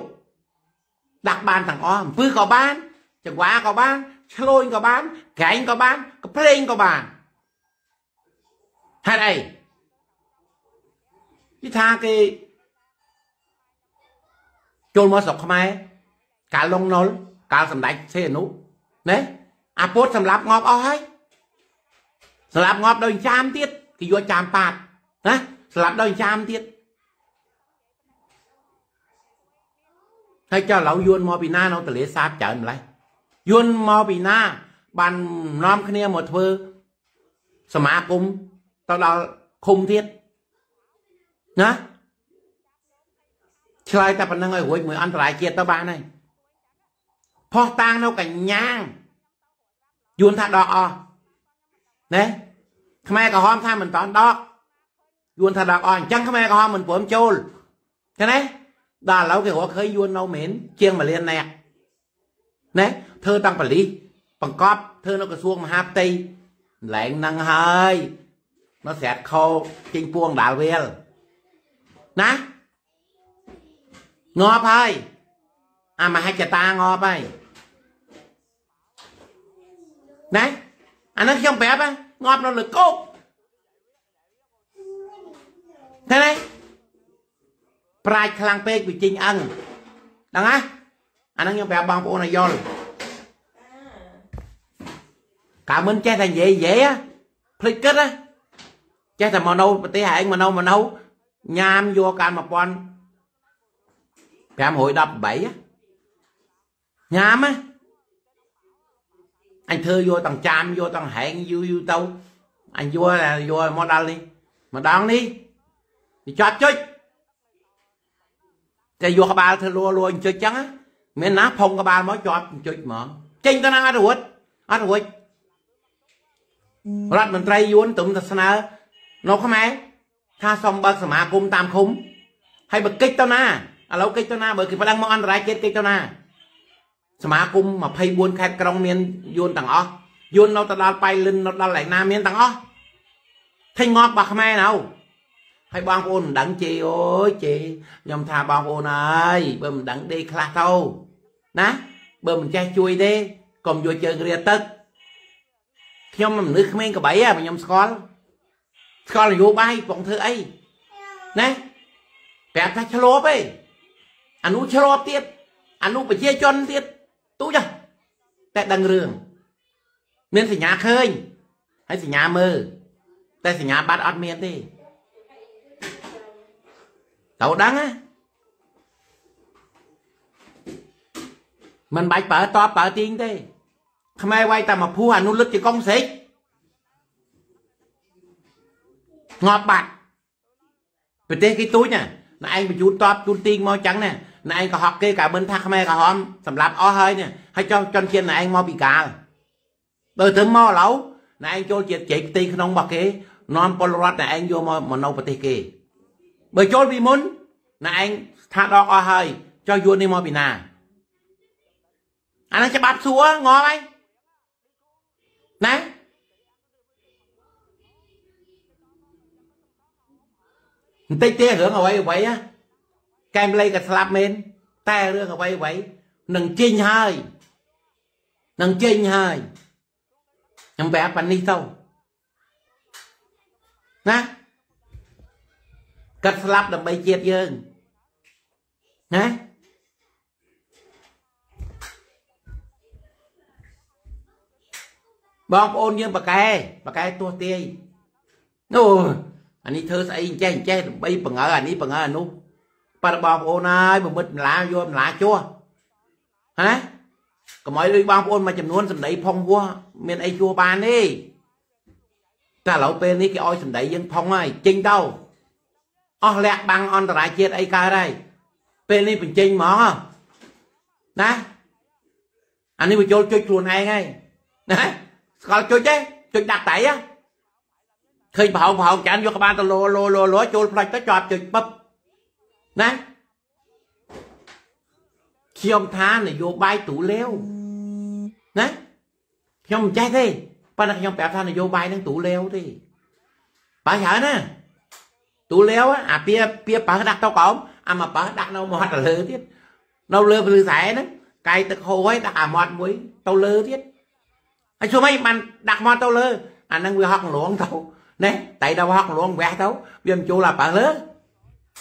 ដាក់បានទាំងអស់អំពើក៏បានចង្វាក៏បានឆ្លូញក៏បានក្រែងក៏បានកំភ្លេងក៏បានហេតុអីពីថាគេចូលមកស្រុកខ្មែរកាលលងណុលកាលសម្ដេចសេអនុណាអាពុតសម្រាប់ងាប់អស់ហើយសម្រាប់ងាប់ដោយចាមទៀត គេយកចាមប៉ាតណាសម្រាប់ដោយចាមទៀតហើយចុះឥឡូវយួនមកពីណានៅទលេសាបច្រើនម្ល៉េះយួនមកពីណា បាននាំគ្នាមកធ្វើសមាគមទៅដល់ឃុំទៀតណាឆ្លើយតែប៉ុណ្្នឹងឲ្យរួចមួយអន្តរាយជាតិទៅបានហើយផោះតាំងនៅកញ្ញាងយួនថាដកអស់ណា ខ្មែរក្រហមថាមិនតន់ដកយួនថាដកអស់អញ្ចឹងខ្មែរក្រហមមិនព្រមចូលឃើញទេដល់ឥឡូវគេរកឃើញយួននៅមែនជាង1លាននាក់ណាធ្វើតាំងបលិសបង្កប់ធ្វើនៅក្រសួងមហាផ្ទៃលែងនឹងហើយនៅស្រាត់ខោចេញពួងដាល់វាលណាងាប់ហើយអាមហិច្ឆតាងាប់ហើយណាអានោះខ្ញុំប្រាប់ងា ប់នៅលើគោកឃើញទេប្រាជ្ញខ្លាំងពេកវាចេញអឹងដឹងណាអាហ្នឹងខ្ញុំប្រាប់បងប្អូនឲ្យយល់កាលមិនចេះតែនិយាយនិយាយភ្លេចគិតណាចេះតែមកនៅប្រទេសឯងមកនៅមកនៅញ៉ាមយកកាល1518ញ៉ាមណា អញធ្វើយកទាំងចាមយកទាំងហែងយូរយូរទៅអញយកយកមកដល់នេះម្ដងនេះវាចត់ចុចតែយកក្បាលធ្វើលួលួចុចចឹងមានណាផុងក្បាលមកជាប់ចុចហ្មងចេញទៅណាអត់រួចអត់រួចរដ្ឋមន្ត្រីយួនទុំទៅស្នើនៅខ្មែរថាសុំបើកសមាគមតាមឃុំហើយបើកិច្ចទៅណាឥឡូវកិច្ចទៅណាបើគេប្តឹងមកអន្តរាយជាតិកិច្ចទៅណា សមាគម24ខេត្តក្រុងមានយួនទាំងអស់យួននៅទៅដល់ប៉ៃលិននៅដល់កន្លែងណាមានទាំងអស់ថេញងាប់របស់ខ្មែរនៅហើយបងប្អូនមិនដឹងជេអូយជេខ្ញុំថាបងប្អូនអើយបើមិនដឹងដេកខ្លះទៅណាបើមិនចេះជួយទេកុំយកជើងរាទឹកខ្ញុំមិនមនុស្សក្មេងក្បីហ៎ខ្ញុំស្គាល់ស្គាល់នយោបាយបងធ្វើអីណាប្រាប់ថាឆ្លប់ឯងអានោះឆ្លប់ទៀតអានោះប្រជាជនទៀត ទូចតែដឹងរឿងមានសញ្ញាឃើញហើយសញ្ញាមើលតែសញ្ញាបាត់អត់មានទេទៅដឹងណាមិនបាច់ប្រើតបប្រើទីងទេ ខ្មែរវាយតែមកភួរអានោះលឹកជាកុងសេកងាប់បាត់ប្រទេសគេទូចណាណែឯងបញ្ជូនតបជូនទីងមកចឹងណា ណែឯងក៏ហក់គេក៏មិនថាខ្មែរក្រហមសម្រាប់អស់ហើយនេះហើយចង់ចន់ជាតិណែឯងមកពីកាលបើទៅមកឥឡូវណែឯងចូលជាតិជ័យផ្ទៃក្នុងរបស់គេនាំពលរដ្ឋណែឯងយកមកមកនៅប្រទេសគេបើចូលពីមុនណែឯងថាដកអស់ហើយចុះយួននេះមកពីណាអានេះច្បាប់សួរងល់ហើយណាបន្តិចទេរឿងអ្វីអ្វី កែមលៃក៏ស្លាប់មែនតែរឿងអ្វីអ្វីនឹងចេញហើយនឹងចេញហើយខ្ញុំប្រាប់ប៉ានេះទៅណាកាត់ស្លាប់ដើម្បីជាតិយើងណាបងប្អូនយើងបកែបកែទោះទាយអូអានេះធ្វើស្អីអញ្ចេះអញ្ចេះដើម្បីបង្ើអានេះបង្ើអានោះ ប៉ាបងប្អូនហើយបំមិតម្លាយកម្លាជួហ៎កុំឲ្យដូចបងប្អូនមួយចំនួនសម្ដីផុងវោះមានអីជួបានទេតែឥឡូវពេលនេះគេឲ្យសម្ដីយើងផុងហើយចេញទៅអស់លក្ខបាំងអន្តរាយជាតិអីកើតហើយពេលនេះបញ្ចេញហ្មងណាអានេះបញ្ចូលជួយខ្លួនឯងហើយណាស្គាល់ជួយទេជួយដាក់តៃឃើញប្រហោងប្រហោងចានយកក្បាលទៅលោលោលោលោចូលផ្លាច់ទៅជាប់ជួយបឹប ណាខ្ញុំថានយោបាយទូលាវណាខ្ញុំមិនចេះទេប៉ុន្តែខ្ញុំប្រាប់ថានយោបាយនឹងទូលាវទេបើច្រើនណាទូលាវអាពៀពៀបើដាក់ទៅកោមអាមកបើដាក់នៅមាត់ទៅលើទៀតនៅលើពលឺខ្សែហ្នឹងកាយទឹកហូរហើយដាក់អាមាត់មួយទៅលើទៀតហើយជុំអីបានដាក់មាត់ទៅលើអាហ្នឹងវាហក់លងទៅណែតែដល់ហក់លងវះទៅវាមិនចូលអាបើលើ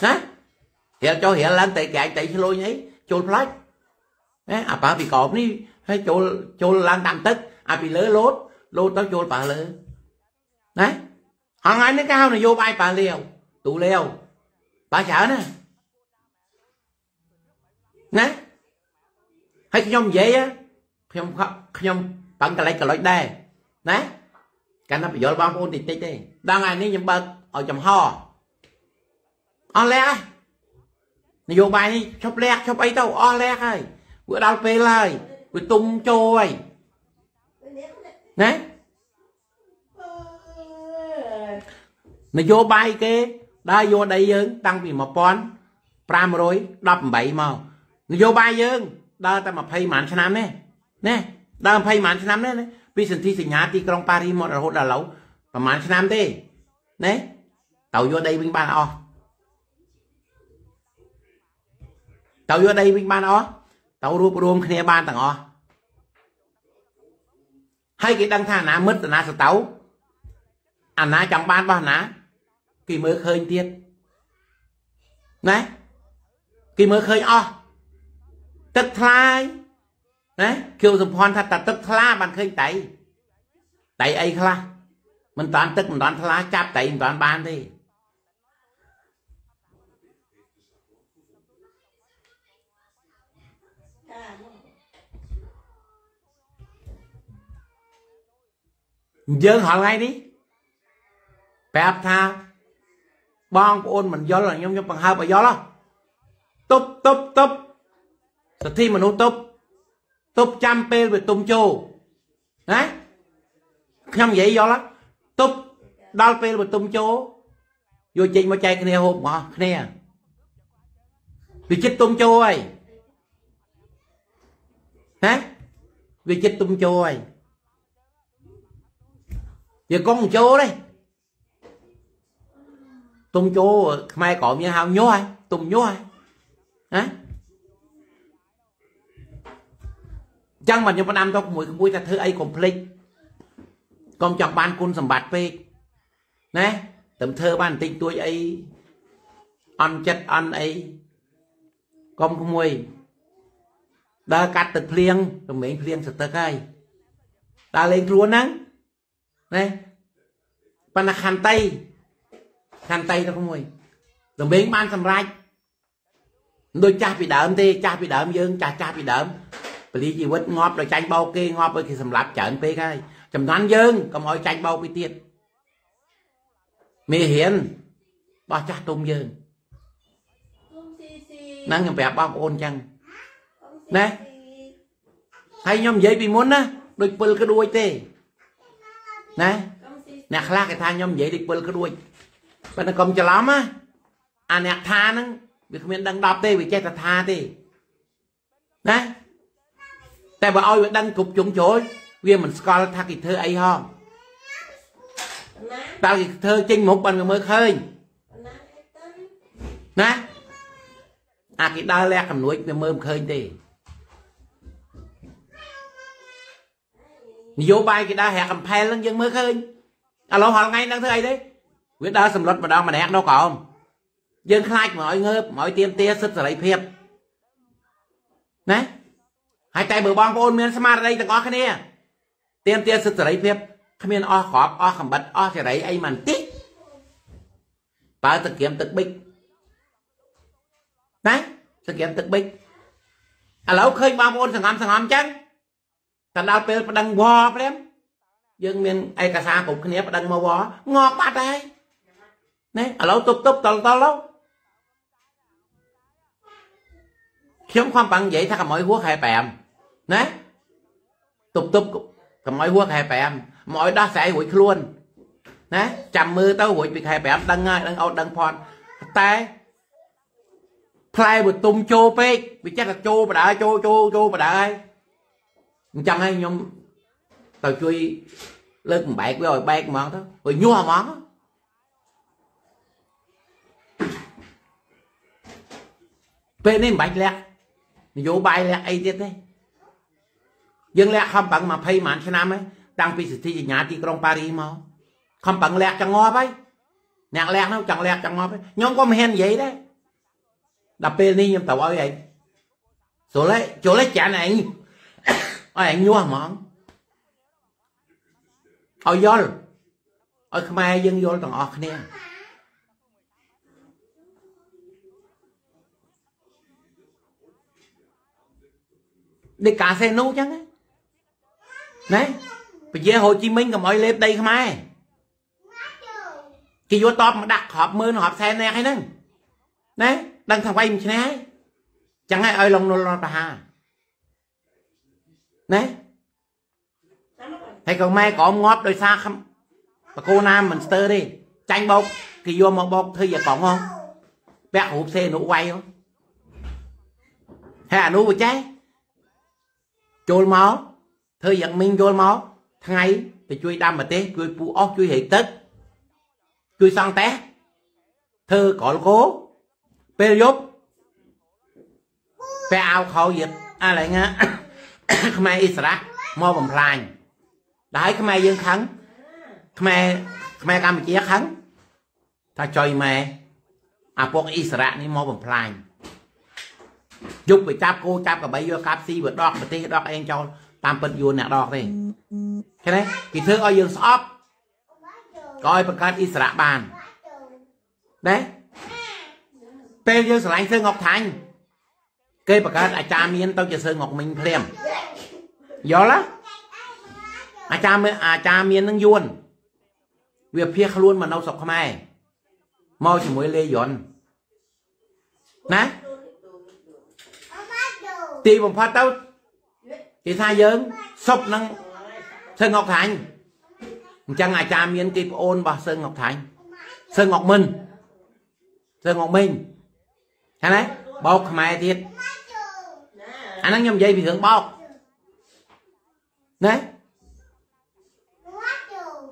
ណា រៀលចូលរៀលឡើងតែកាយតែឆ្លូញអីចូលផ្លាច់ណាអាបើពីកោបនេះហើយចូលចូលឡើងតាមទឹកអាពីលើលោតលោតទៅចូលបើលើណាហងៃនេះគេហៅនយោបាយបើលាវទូលាវបើច្រើនណាណាហើយខ្ញុំនិយាយខ្ញុំខ្ញុំបាំងកលិចកលុចដែរណាកាន់តែបញ្យល់បងប្អូនតិចតិចទេដល់ថ្ងៃនេះខ្ញុំបើកឲ្យចំហអស់លះ នយោបាយនេះឈប់លះឈប់អីទៅអស់លះហើយវាដល់ពេលហើយវាទុំចូលហើយណានយោបាយគេដើរយកដីយើង តាំងពី1518មកនយោបាយយើងដើរតែ20ម៉ានឆ្នាំនេះណាដើរ20ម៉ានឆ្នាំនេះពីសន្ធិសញ្ញាទីក្រុងប៉ារីសមករហូតដល់ឥឡូវប្រហែលឆ្នាំទេណាទៅយកដីវិញបានអស់ ទៅយកដីវិញបានអស់ទៅរួបរวมគ្នាបានទាំងអស់ហើយគេដឹងថាអាណាមិត្តអាណាសតៅអាណាចង់បានរបស់អាណាគេមើលឃើញទៀតណាគេមើលឃើញអស់ទឹកថ្លាយណាគៀវសំផនថាតាទឹកថ្លាបានឃើញតៃតៃអីខ្លះមិនតាន់ទឹកមិនតាន់ថ្លាចាប់តៃមិនតាន់បានទេ យើងហល់ថ្ងៃនេះប្រាប់ថាបងប្អូនមិនយល់ខ្ញុំខ្ញុំបង្ហើបឲ្យយល់តុបតុបតុបសទ្ធិមនុស្សតុបតុបចាំពេលវាទុំជោណាខ្ញុំនិយាយយល់តុបដល់ពេលវាទុំជោយកចេញមកចែកគ្នាហូបមកគ្នាវាចិត្តទុំជោហើយណាវាចិត្តទុំជោហើយ វាកងចូលទេទុំចូលខ្មែរក្រមានហៅញាស់ហើយទុំញាស់ហើយណាចឹងមកខ្ញុំផ្ដាំទៅមួយមួយថាធ្វើអីកុំភ្លេចកុំចង់បានគុណសម្បត្តិពេកណាតែធ្វើបានបន្តិចតួចអីអន់ចិត្តអន់អីកុំក្មួយដើរកាត់ទឹកភ្លៀងរមែងភ្លៀងសទឹកហើយដើរលេងខ្លួនហ្នឹង ណាបណ្ណាខន្តីខន្តីទៅក្មួយរមែងបានសម្រេចដូចចាស់ពីដើមទេចាស់ពីដើមយើងចាស់ចាស់ពីដើមពលីជីវិតងាប់ដល់ចាញ់បោកគេងាប់ឲ្យគេសម្លាប់ច្រើនពេកហើយចំនួនយើងកុំឲ្យចាញ់បោកពីទៀតមេរៀនបោះចាស់ទុំយើងហ្នឹងខ្ញុំប្រាប់បងប្អូនចឹងណាហើយខ្ញុំនិយាយពីមុនណាដូចពិលក្ដួចទេ ណាអ្នកខ្លះគេថាខ្ញុំនិយាយដូចពិលក្ដួចប៉ុន្តែកុំច្រឡំណាអាអ្នកថាហ្នឹងវាគ្មានដឹង10ទេវាចេះតែថាទេណាតែបើឲ្យវាដឹងគ្រប់ជុំជ្រោយវាមិនស្គាល់ថាគេធ្វើអីហងតើគេធ្វើចេញមុខបានវាមើលឃើញណាអាគេដើរលះកំនួចវាមើលមិនឃើញទេ នយោបាយគេដើរហាក់កំផែលហ្នឹងយើងមើលឃើញឥឡូវហល់ថ្ងៃហ្នឹងធ្វើអីទេវាដើរសម្លុតម្ដងម្នាក់នៅក្រោមយើងខ្លាចមកឲ្យងើបមកឲ្យទៀមទាសិទ្ធិសេរីភាពណាហើយតែបើបងប្អូនមានស្មារតីទាំងអស់គ្នាទៀមទាសិទ្ធិសេរីភាពគ្មានអស់ក្របអស់កំបិតអស់សេរីអីមិនតិចបើទឹកក្រៀមទឹកប៊ិចណាទឹកក្រៀមទឹកប៊ិចឥឡូវឃើញបងប្អូនសង្ងំសង្ងំចឹង តែដល់ពេលប្តឹងវភ្លាមយើងមានឯកសារគ្រប់គ្នាប្តឹងមកវងក់បាត់ហើយណាឥឡូវទប់ទប់តល់តល់ទៅខ្ញុំខំបាំងនិយាយថាកុំឲ្យហួសខែ5ណាទប់ទប់កុំឲ្យហួសខែ5មកឲ្យដោះស្រាយរួចខ្លួនណាចាំមើលទៅរួចពីខែ5ដឹងហើយដឹងអត់ដឹងផត់តែផ្លែបទុំចូលពេកវាចេះតែចូលបដើចូលចូលចូលបដើហើយ អញ្ចឹងហើយខ្ញុំទៅជួយលើកបំបែកវាឲ្យបែកហ្មងទៅឲ្យញាស់ហ្មងពេលនេះមិនបាច់លាក់នយោបាយលាក់អីទៀតទេយើងលាក់ខំប្រឹង20ម៉ានឆ្នាំហើយតាំងពីសិទ្ធិសញ្ញាទីក្រុងប៉ារីសមកខំប្រឹងលាក់ចង្អប់ហើយអ្នកលាក់នោះចង់លាក់ចង្អប់ខ្ញុំក៏មិនហ៊ាននិយាយដែរដល់ពេលនេះខ្ញុំទៅឲ្យឯងចូលលេចូលលេចានឯង ឲ្យឯងញាស់ហ្មងឲ្យយល់ឲ្យខ្មែរយើងយល់ទាំងអស់គ្នាដូចកាសេនូចឹងណាពជាហូជីមិញកុំឲ្យលេបដីខ្មែរគេយកតបមកដាក់ក្របមើលរាប់សែននាក់ហ្នឹងណាដឹងថាវាយមិនឈ្នះហើយចឹងហើយឲ្យលងនុលរដ្ឋប្រហារ ណាហើយកូនម៉ែក្រមងាប់ដោយសារបកគោណាមិនស្ទើទេចាញ់បោកគេយកមកបោកធ្វើឲ្យកងហ៎ពាក់រូបសេនុវាយហ៎ហើយអនុវិចេះចូលមកធ្វើយ៉ាងមីងចូលមកថ្ងៃទៅជួយដាំប្រទេសជួយពូអស់ជួយហែកទឹកជួយសង់តេះធ្វើក្រលគោពេលយប់ពេលអាវខោយិតអាឡែងា ខ្មែរអ៊ីស្រាមកបំផ្លាញដែរខ្មែរយើងខឹងខ្មែរខ្មែរកម្ពុជាខឹងថាចុយម៉ែអាពួកអ៊ីស្រានេះមកបំផ្លាញយប់ទៅចាប់គោចាប់កបីយកកាប់ស៊ីវាដកប្រទេសដកអេងចោលតាមពិតយួនអ្នកដកទេឃើញទេគេធ្វើឲ្យយើងស្អប់ក៏ឲ្យបង្កើតអ៊ីស្រាបានដែរពេលយើងឆ្លាញ់សើងុកថាញ់ គេបង្កើតអាចារ្យមានទៅជាសើងុកមីងភ្លាមយល់ទេអាចារ្យមានអាចារ្យមាននឹងយួនវាភៀសខ្លួនមកនៅស្រុកខ្មែរមកជាមួយលេយុនណាទីបំផុតទៅគេថាយើងសុបនឹងសឹងអុកថាញ់អញ្ចឹងអាចារ្យមានគេប្អូនរបស់សឹងអុកថាញ់សឹងអុកមិនសឹងអុកមិញឃើញទេបោកខ្មែរទៀត អាហ្នឹងខ្ញុំនិយាយពីរឿងបោកណា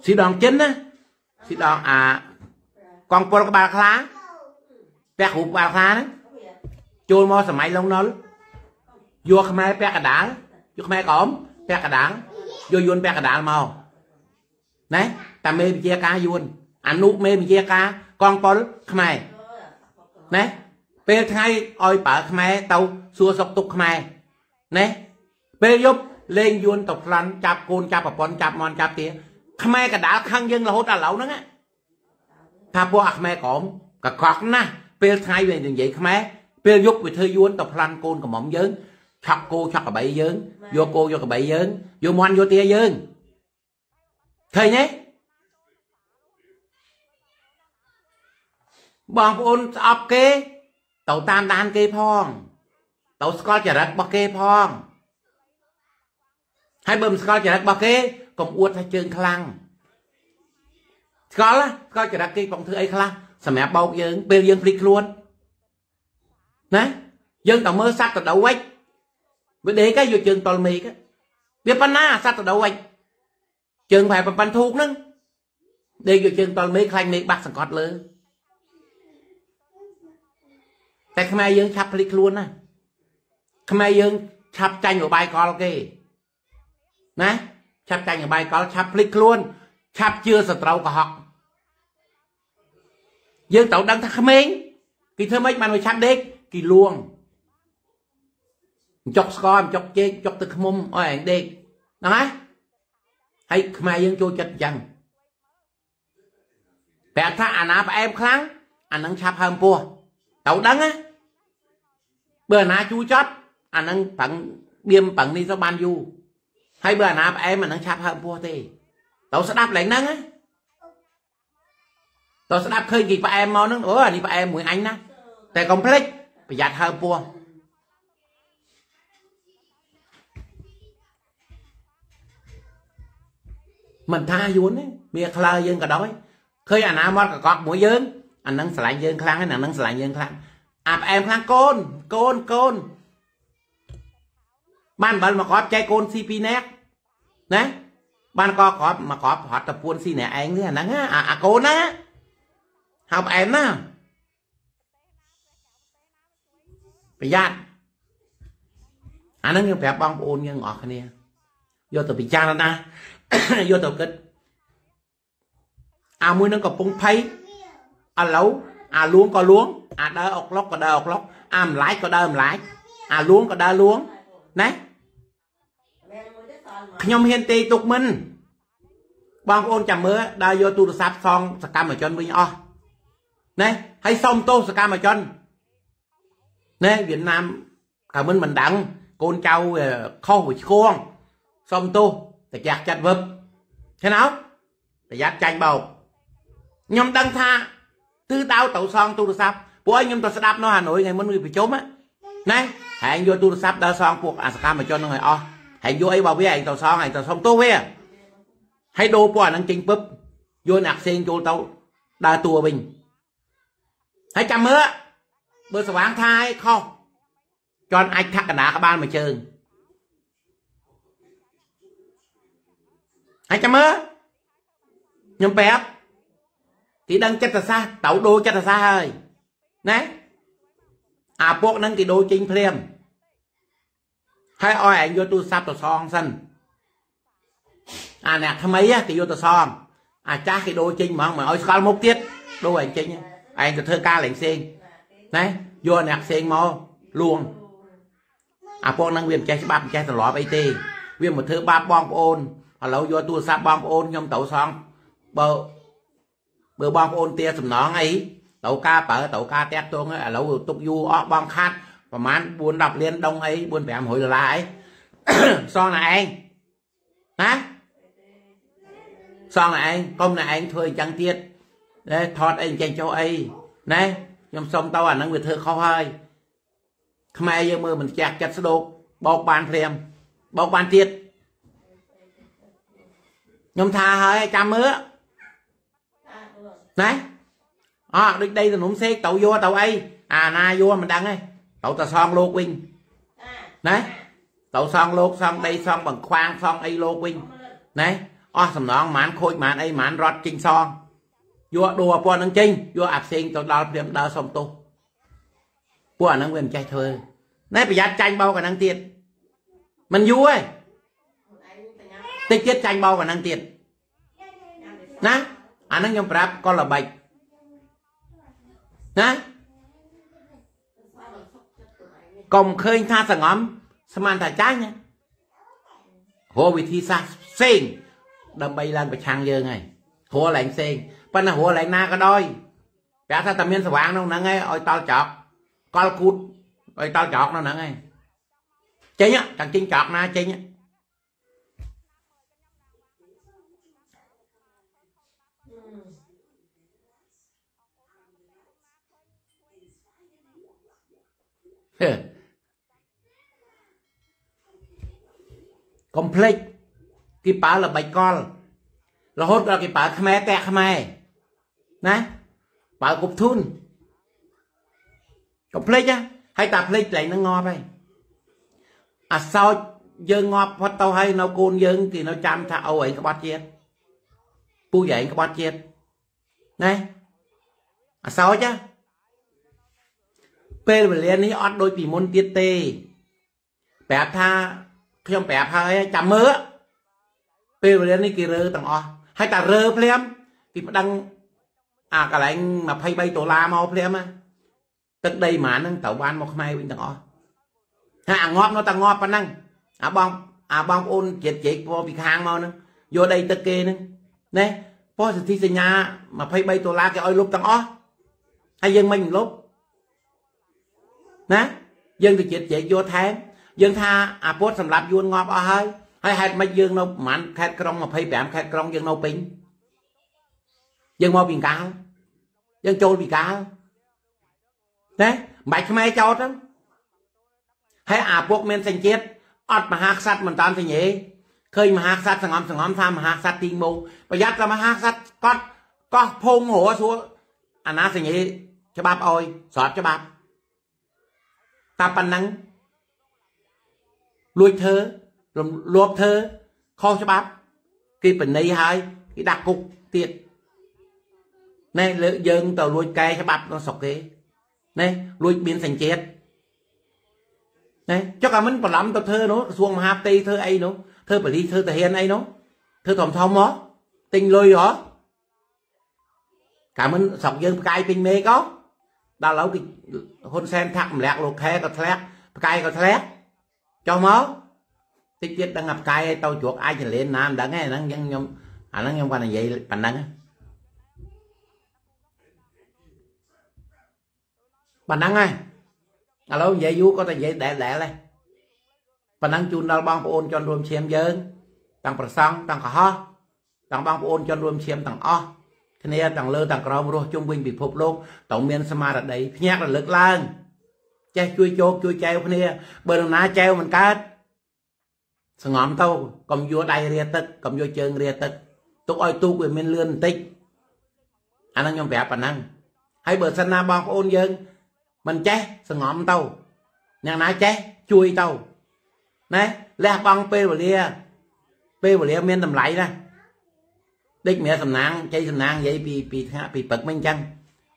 ស៊ីដងចិនណាស៊ីដងអាកងពលក្បាលខ្លាពាក់រូបក្បាលខ្លាហ្នឹងចូលមកសម័យឡុងណុលយកខ្មែរពាក់កដាលយកខ្មែរក្រមពាក់កដាលយកយួនពាក់កដាលមកណាតាមេវិជាការយួនអនុមេវិជាការកងពលខ្មែរណាពេលថ្ងៃឲ្យប្រើខ្មែរទៅសួរសុកទុកខ្មែរ ណាពេលយប់លេងយួនទៅផ្លាន់ចាប់កូនចាប់ប្រពន្ធចាប់មន់ចាប់ទាខ្មែរកដាលខឹងយើងរហូតដល់ឥឡូវហ្នឹងថាពួកអាខ្មែរក្រមកកកណាស់ពេលថ្ងៃវានិយាយខ្មែរពេលយប់វាធ្វើយួនទៅផ្លាន់កូនកំមុំយើងឆក់គោឆក់កបីយើងយកគោយកកបីយើងយកមន់យកទាយើងឃើញទេបងប្អូនស្អប់គេទៅតាមដានគេផង ទៅស្គាល់ចរិតរបស់គេផងហើយបើមិនស្គាល់ចរិតរបស់គេកុំអួតថាជើងខ្លាំងស្គាល់ស្គាល់ចរិតគេកំធ្វើអីខ្លះសម្រាប់បោកយើងពេលយើងភ្លេចខ្លួនណាយើងតើមើលសត្វតដោវិចវាដេកយកជើងតល់មេឃវាប៉ុណ្ណាសត្វតដោវិចជើងប្រហែលប៉ុណ្ណធូកហ្នឹងដេកយកជើងតល់មេឃខ្លាញ់មេឃបាក់សង្កត់លើតែខ្មែរយើងឆាប់ភ្លេចខ្លួនណា ខ្មែរយើងឆាប់ចាញ់របាយកលគេណាឆាប់ចាញ់អបាយកលឆាប់ភ្លេចខ្លួនឆាប់ជឿសត្រូវកុហកយើងត្រូវដឹងថាក្មេងគេធ្វើម៉េចបានវាឆាប់ដេកគេលួងចុកស្ករចុកជែកចុកទឹកខ្មុំអើឯងដេកហ្នឹងហើយហើយខ្មែរយើងចូលចិត្តអញ្ចឹងប្រាប់ថាអាណាផ្អែមខ្លាំងអានឹងឆាប់ហើមពោះត្រូវដឹងណាបើអាណាជូរចត់ អានឹងប្រឹងបៀមប្រឹងនេះទៅបានយូរហើយបើអាណាផ្អែមអានឹងឆាប់ហើមពោះទេត្រូវស្ដាប់ឡើងហ្នឹងណាតើស្ដាប់ឃើញគេផ្អែមមកហ្នឹងអូអានេះផ្អែមមួយអញណាតែកុំភ្លេចប្រយ័ត្នហើពោះមិនថាយួនទេវាក្លើយើងក៏ដោយឃើញអាណាមកកកក់មួយយើងអានឹងស្រឡាញ់យើងខ្លាំងហើយអានឹងស្រឡាញ់យើងខ្លាំងអាផ្អែមខ្លាំងកូនកូនកូន បានអំបិលមកគាត់ចែកកូនស៊ីពីរនាក់ណាបានកគាត់មកគាត់ប្រហត់តពួនស៊ីអ្នកឯងទេអាហ្នឹងអាកូនណាហៅផ្អែមណាប្រយ័ត្នអាហ្នឹងយើងប្រាប់បងប្អូនយើងអស់គ្នាយកទៅពិចារណាយកទៅគិតអាមួយនឹងកំពុងភ័យឥឡូវអាលួងក៏លួងអាដើរអុកឡុកក៏ដើរអុកឡុកអាម្លាយក៏ដើរម្លាយអាលួងក៏ដើរលួងណា ខ្ញុំហ៊ានទេទុកមិន បងប្អូនចាំមើលដើរយកទូរស័ព្ទសងសកម្មជនវិញអស់ណាហើយសុំទោសសកម្មជនណាវៀតណាមក៏មិនមិនដឹងកូនចៅខុសវាឆ្គងសុំទោសតែចាក់ចាត់វឹបឃើញអត់ប្រយ័ត្នចាញ់បោកខ្ញុំដឹងថាទិសដៅទៅសងទូរស័ព្ទពួកឯងខ្ញុំទៅស្ដាប់នៅហាណូយថ្ងៃមុនវាប្រជុំណាហែងយកទូរស័ព្ទដើរសងពួកអាសកម្មជននឹងឲ្យអស់ ហែងយកអីបើវាឯងទៅសងឯងទៅសុំទោសវាហើយដូរពួកអានឹងចេញពឹបយកអ្នកផ្សេងចូលទៅដើរតួវិញហើយចាំមើលបើស្វាងថាឲ្យខុសចន់អាចថាកណ្ដាក្បាលមួយជើងហើយចាំមើលខ្ញុំប្រាប់គេដឹងចិត្តសាស្ត្រទៅដូរចិត្តសាស្ត្រហើយណាអាពួកហ្នឹងគេដូរចេញភ្លាម ហើយឲ្យឯងយកទូរស័ព្ទទៅសងសិនអាអ្នកថ្មីគេយកទៅសងអាចាស់គេដូរចេញហ្មងមកឲ្យស្គាល់មុខទៀតដូរឯងចេញឯងទៅធ្វើការលេងផ្សេងណាយកអ្នកផ្សេងមកលួងអាពួកហ្នឹងវាមិនចេះច្បាប់មិនចេះត្រឡប់អីទេវាមកធ្វើបាបបងប្អូនឥឡូវយកទូរស័ព្ទបងប្អូនខ្ញុំទៅសងបើបើបងប្អូនទាសំណងអីទៅការប្រើទៅការតាក់ទងឥឡូវទុកយូរអស់បងខាត់ ប្រហែល4 10លានដុងអី4 500ដុល្លារអីសងតែឯងណាសងតែឯងកុំតែឯងធ្វើអញ្ចឹងទៀតណាថតអីចេញចុះអីណាខ្ញុំសុំទៅអាហ្នឹងវាធ្វើខុសហើយខ្មែរយើងមើលមិនចាស់ចិត្តស្ដោកបោកបានព្រាមបោកបានទៀតខ្ញុំថាហើយចាំមើលណាអើដូចដីទំនុំសេកទៅយកទៅអីអាណាយកមិនដឹងទេ ទៅតែសងលោកវិញណាទៅសងលោកសងដីសងបង្ខ្វាងសងអីលោកវិញណាអស់សំណងហ្មងខូចហ្មងអីហ្មងរត់ចេញសងយកដូរអាពណ៌នឹងចេញយកអាផ្សេងទៅដល់ព្រាមដើរសុំទោសពួកអាហ្នឹងវាមិនចេះធ្វើណែប្រយ័ត្នចាញ់បោកអាហ្នឹងទៀតមិនយូរទេតិចទៀតចាញ់បោកអាហ្នឹងទៀតណាអាហ្នឹងខ្ញុំប្រាប់កុលល្បិចណា កុំឃើញថាសង្ងំស្មានថាចាញ់ហៅវិធីសាស្ត្រផ្សេងដើម្បីឡើងប្រឆាំងយើងហើយហៅឡើងផ្សេងប៉ុន្តែហៅឡើងណាក៏ដោយប្រាប់ថាតែមានស្វាងក្នុងហ្នឹងឯងឲ្យតល់ចោកកលគូតឲ្យតល់ចោកនៅហ្នឹងឯងចេញចាំចេញចោកណាចេញកុំ ភ្លេចគេប្រើល្បិចកលរហូតដល់គេប្រើខ្មែរតែខ្មែរណាប្រើគប់ធុនកុំភ្លេចណាហើយតាភ្លេចកន្លែងហ្នឹងងាប់ហើយអាសោចយើងងាប់ផុតទៅហើយនៅកូនយើងគេនៅចាំថាអូឯងក្បត់ជាតិពូឯងក្បត់ជាតិណាអាសោចណាពេលវេលានេះអត់ដូចពីមុនទៀតទេប្រាប់ថា ខ្ញុំប្រាប់ហើយចាំមើលពេលវេលានេះគេរើទាំងអស់ហើយតែរើភ្លាមគេប្តឹងអាកន្លែង23ដុល្លារមកភ្លាមណាទឹកដីហ្មងហ្នឹងត្រូវបានមកខ្មែរវិញទាំងអស់ហើយអាងាប់នៅតែងាប់ប៉ុណ្ណឹងអាបងអាបងប្អូនជាតិជែកពណ៌ពីខាងមកហ្នឹងយកដីទឹកគេហ្នឹងណាពោះសិទ្ធិសញ្ញា23ដុល្លារគេឲ្យលុបទាំងអស់ហើយយើងមិនលុបណាយើងទៅជាតិជែកយកថែម យើងថាអាពុតសម្រាប់យួនងាប់អស់ហើយហើយហេតុម៉េចយើងនៅប្រហែលខេត្តក្រុង25ខេត្តក្រុងយើងនៅពេញយើងមកពីកាលយើងចូលពីកាលណាមិនបាច់ខ្មែរចោតទៅហើយអាពួកមានសញ្ជាតិអត់មហាក្សត្រមិនតាមសញ្ញេឃើញមហាក្សត្រសងំសងំថាមហាក្សត្រទីងមកប្រយ័ត្នតែមហាក្សត្រកត់កោះភងរសួរអាណាសញ្ញេច្បាប់អោយស្របច្បាប់តែប៉ុណ្ណឹង លួចធ្វើលួបធ្វើខុសច្បាប់គេបណីហើយគេដាក់គុកទៀតណែលើយើងទៅលួចកែច្បាប់ក្នុងស្រុកគេណែលួចមានសញ្ជាតិណែចុះអាមិនបន្លំទៅធ្វើនោះក្រសួងមហាផ្ទៃធ្វើអីនោះធ្វើបលិសធ្វើតាហានអីនោះធ្វើធំធំមកទិញលុយហ៎កាលមិនស្រុកយើងផ្កាយពេញមេកោដល់ឥឡូវគេហ៊ុនសែនថាក់ម្លាក់លោកខែក៏ធ្លាក់ផ្កាយក៏ធ្លាក់ ចុះមកតិចទៀតដឹងអាផ្កាយទៅជ្រក់អាចចលែនណាមិនដឹងទេហ្នឹងចឹងខ្ញុំអាហ្នឹងខ្ញុំគាត់និយាយប៉ុណ្ណឹងប៉ុណ្ណឹងហើយឥឡូវនិយាយយូរគាត់តែនិយាយដែលដែលហ្នឹងប៉ុណ្ណឹងជូនដល់បងប្អូនជនរួមឈាមយើងទាំងប្រសង់ទាំងកុហកទាំងបងប្អូនជនរួមឈាមទាំងអស់គ្នាទាំងលើទាំងក្រោមរស់ជុំវិញពិភពលោកត្រូវមានស្មារតីភ្ញាក់រលឹកឡើង ចេះជួយជោគជួយចែវគ្នាបើនរណាចែវមិនកើតសងំទៅកុំយកដៃរាទឹកកុំយកជើងរាទឹកទុកឲ្យទូកវាមានលឿនបន្តិចអាហ្នឹងខ្ញុំប្រាប់ប៉ុណ្ណឹងហើយបើសិនណាបងប្អូនយើងមិនចេះសងំទៅយ៉ាងណាចេះជួយទៅណាលះបង់ពេលវេលាពេលវេលាមានតម្លៃណាដេកមានសំណាងជ័យសំណាងនិយាយពីពីថ្ងៃពីព្រឹកមិញអញ្ចឹង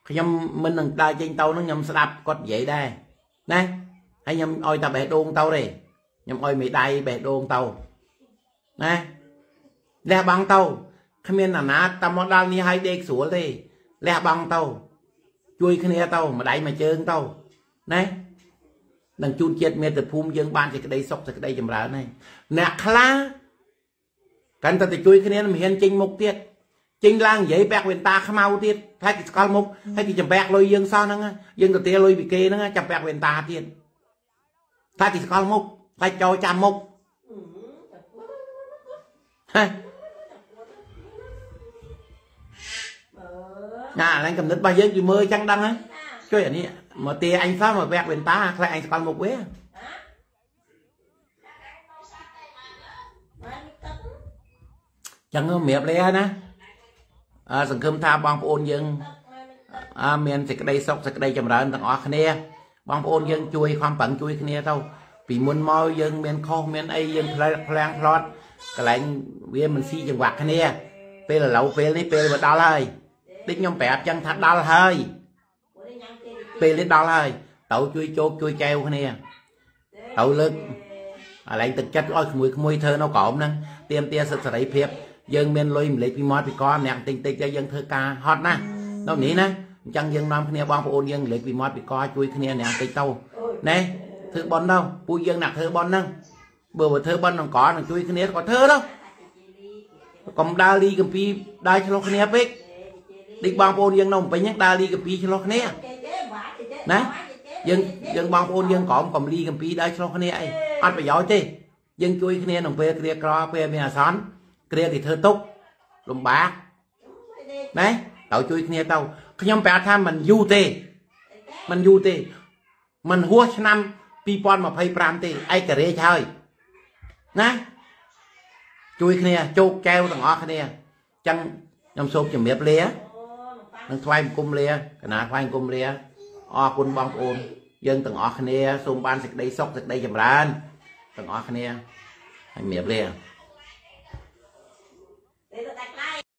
ខ្ញុំមិននឹងដើរចេញទៅនឹងខ្ញុំស្ដាប់គាត់និយាយដែរ ណាហើយខ្ញុំឲ្យតែបេះដូងទៅទេខ្ញុំឲ្យមេដៃបេះដូងទៅណាលះបង់ទៅគ្មានអាណាតាមមកដល់នេះឲ្យដេកស្រួលទេលះបង់ទៅជួយគ្នាទៅម្ដាយមួយជើងទៅណានឹងជូនជាតិមេត្តាភូមិយើងបានសេចក្តីសុខសេចក្តីចម្រើនហើយអ្នកខ្លះកាន់តែទៅជួយគ្នាមិនហ៊ានចេញមុខទៀតចេញឡើងនិយាយពាក់វេនតាខ្មៅទៀត ហើយគេស្កល់មុខហើយគេចម្ពាក់លុយយើងសោះហ្នឹងយើងទៅទាលុយពីគេហ្នឹងចម្ពាក់វេនតាទៀតតែគេស្កល់មុខតែចូលចាំមុខហ៎ណាឡើងកំណត់របស់យើងគឺមើលចឹងដឹងហ្នឹងជួយអានេះមកទាអញសោះមកវាក់វេនតាខ្លាចអញស្គាល់មុខវាចឹងម្រាបលាណាអឺ សង្ឃឹមថាបងប្អូនយើងអឺមានសេចក្តីសុខសេចក្តីចម្រើនទាំងអស់គ្នា បងប្អូនយើងជួយខំប្រឹងជួយគ្នាទៅពីមុនមកយើងមានខុសមានអីយើងផ្លែផ្លាំងផ្លត់កន្លែងវាមិនស៊ីចង្វាក់គ្នា ពេលឥឡូវពេលនេះពេលមកដល់ហើយដូចខ្ញុំប្រាប់ចឹងថាដល់ហើយពេលនេះដល់ហើយទៅជួយជោគជួយចែវគ្នាទៅលើកអាឡែងទឹកចិត្តឲ្យក្មួយក្មួយធ្វើនៅក្រោមហ្នឹងទៀមទាសិទ្ធិសេរីភាព យើងមានលុយម្លេចពីមាត់ពីកម្នាក់តិចតិចទៅយើងធ្វើការហត់ណានៅនេះណាអញ្ចឹងយើងនាំគ្នាបងប្អូនយើងម្លេចពីមាត់ពីកជួយគ្នាអ្នកតិចទៅណែធ្វើបន់ទៅពួកយើងអ្នកធ្វើបន់ហ្នឹងបើបើធ្វើបន់ក្នុងកនឹងជួយគ្នាក៏ធ្វើទៅកុំដើរលីកំពីដើរឆ្លោះគ្នាពេកដូចបងប្អូនយើងនៅពេញហ្នឹងដើរលីកំពីឆ្លោះគ្នាណាយើងយើងបងប្អូនយើងក្រមកំលីកំពីដើរឆ្លោះគ្នាអីអត់ប្រយោជន៍ទេយើងជួយគ្នាក្នុងពេលគ្រាក្រពេលមានអាសន្ន គ្រាទីធ្វើទុកលំបាកណាត្រូវជួយគ្នាទៅខ្ញុំប្រាប់ថាมันយូរទេมันយូរទេมันហួសឆ្នាំ2025ទេឯករាជ្យហើយណាជួយគ្នាជោគចែវទាំងអស់គ្នាអញ្ចឹងខ្ញុំសូមជម្រាបលានឹងថ្វាយបង្គំលាកណាថ្វាយបង្គំលាអរគុណបងប្អូនយើងទាំងអស់គ្នាសូមបានសេចក្តីសុខសេចក្តីចម្រើនទាំងអស់គ្នាហើយជម្រាបលា នេះទៅដាច់ដៃ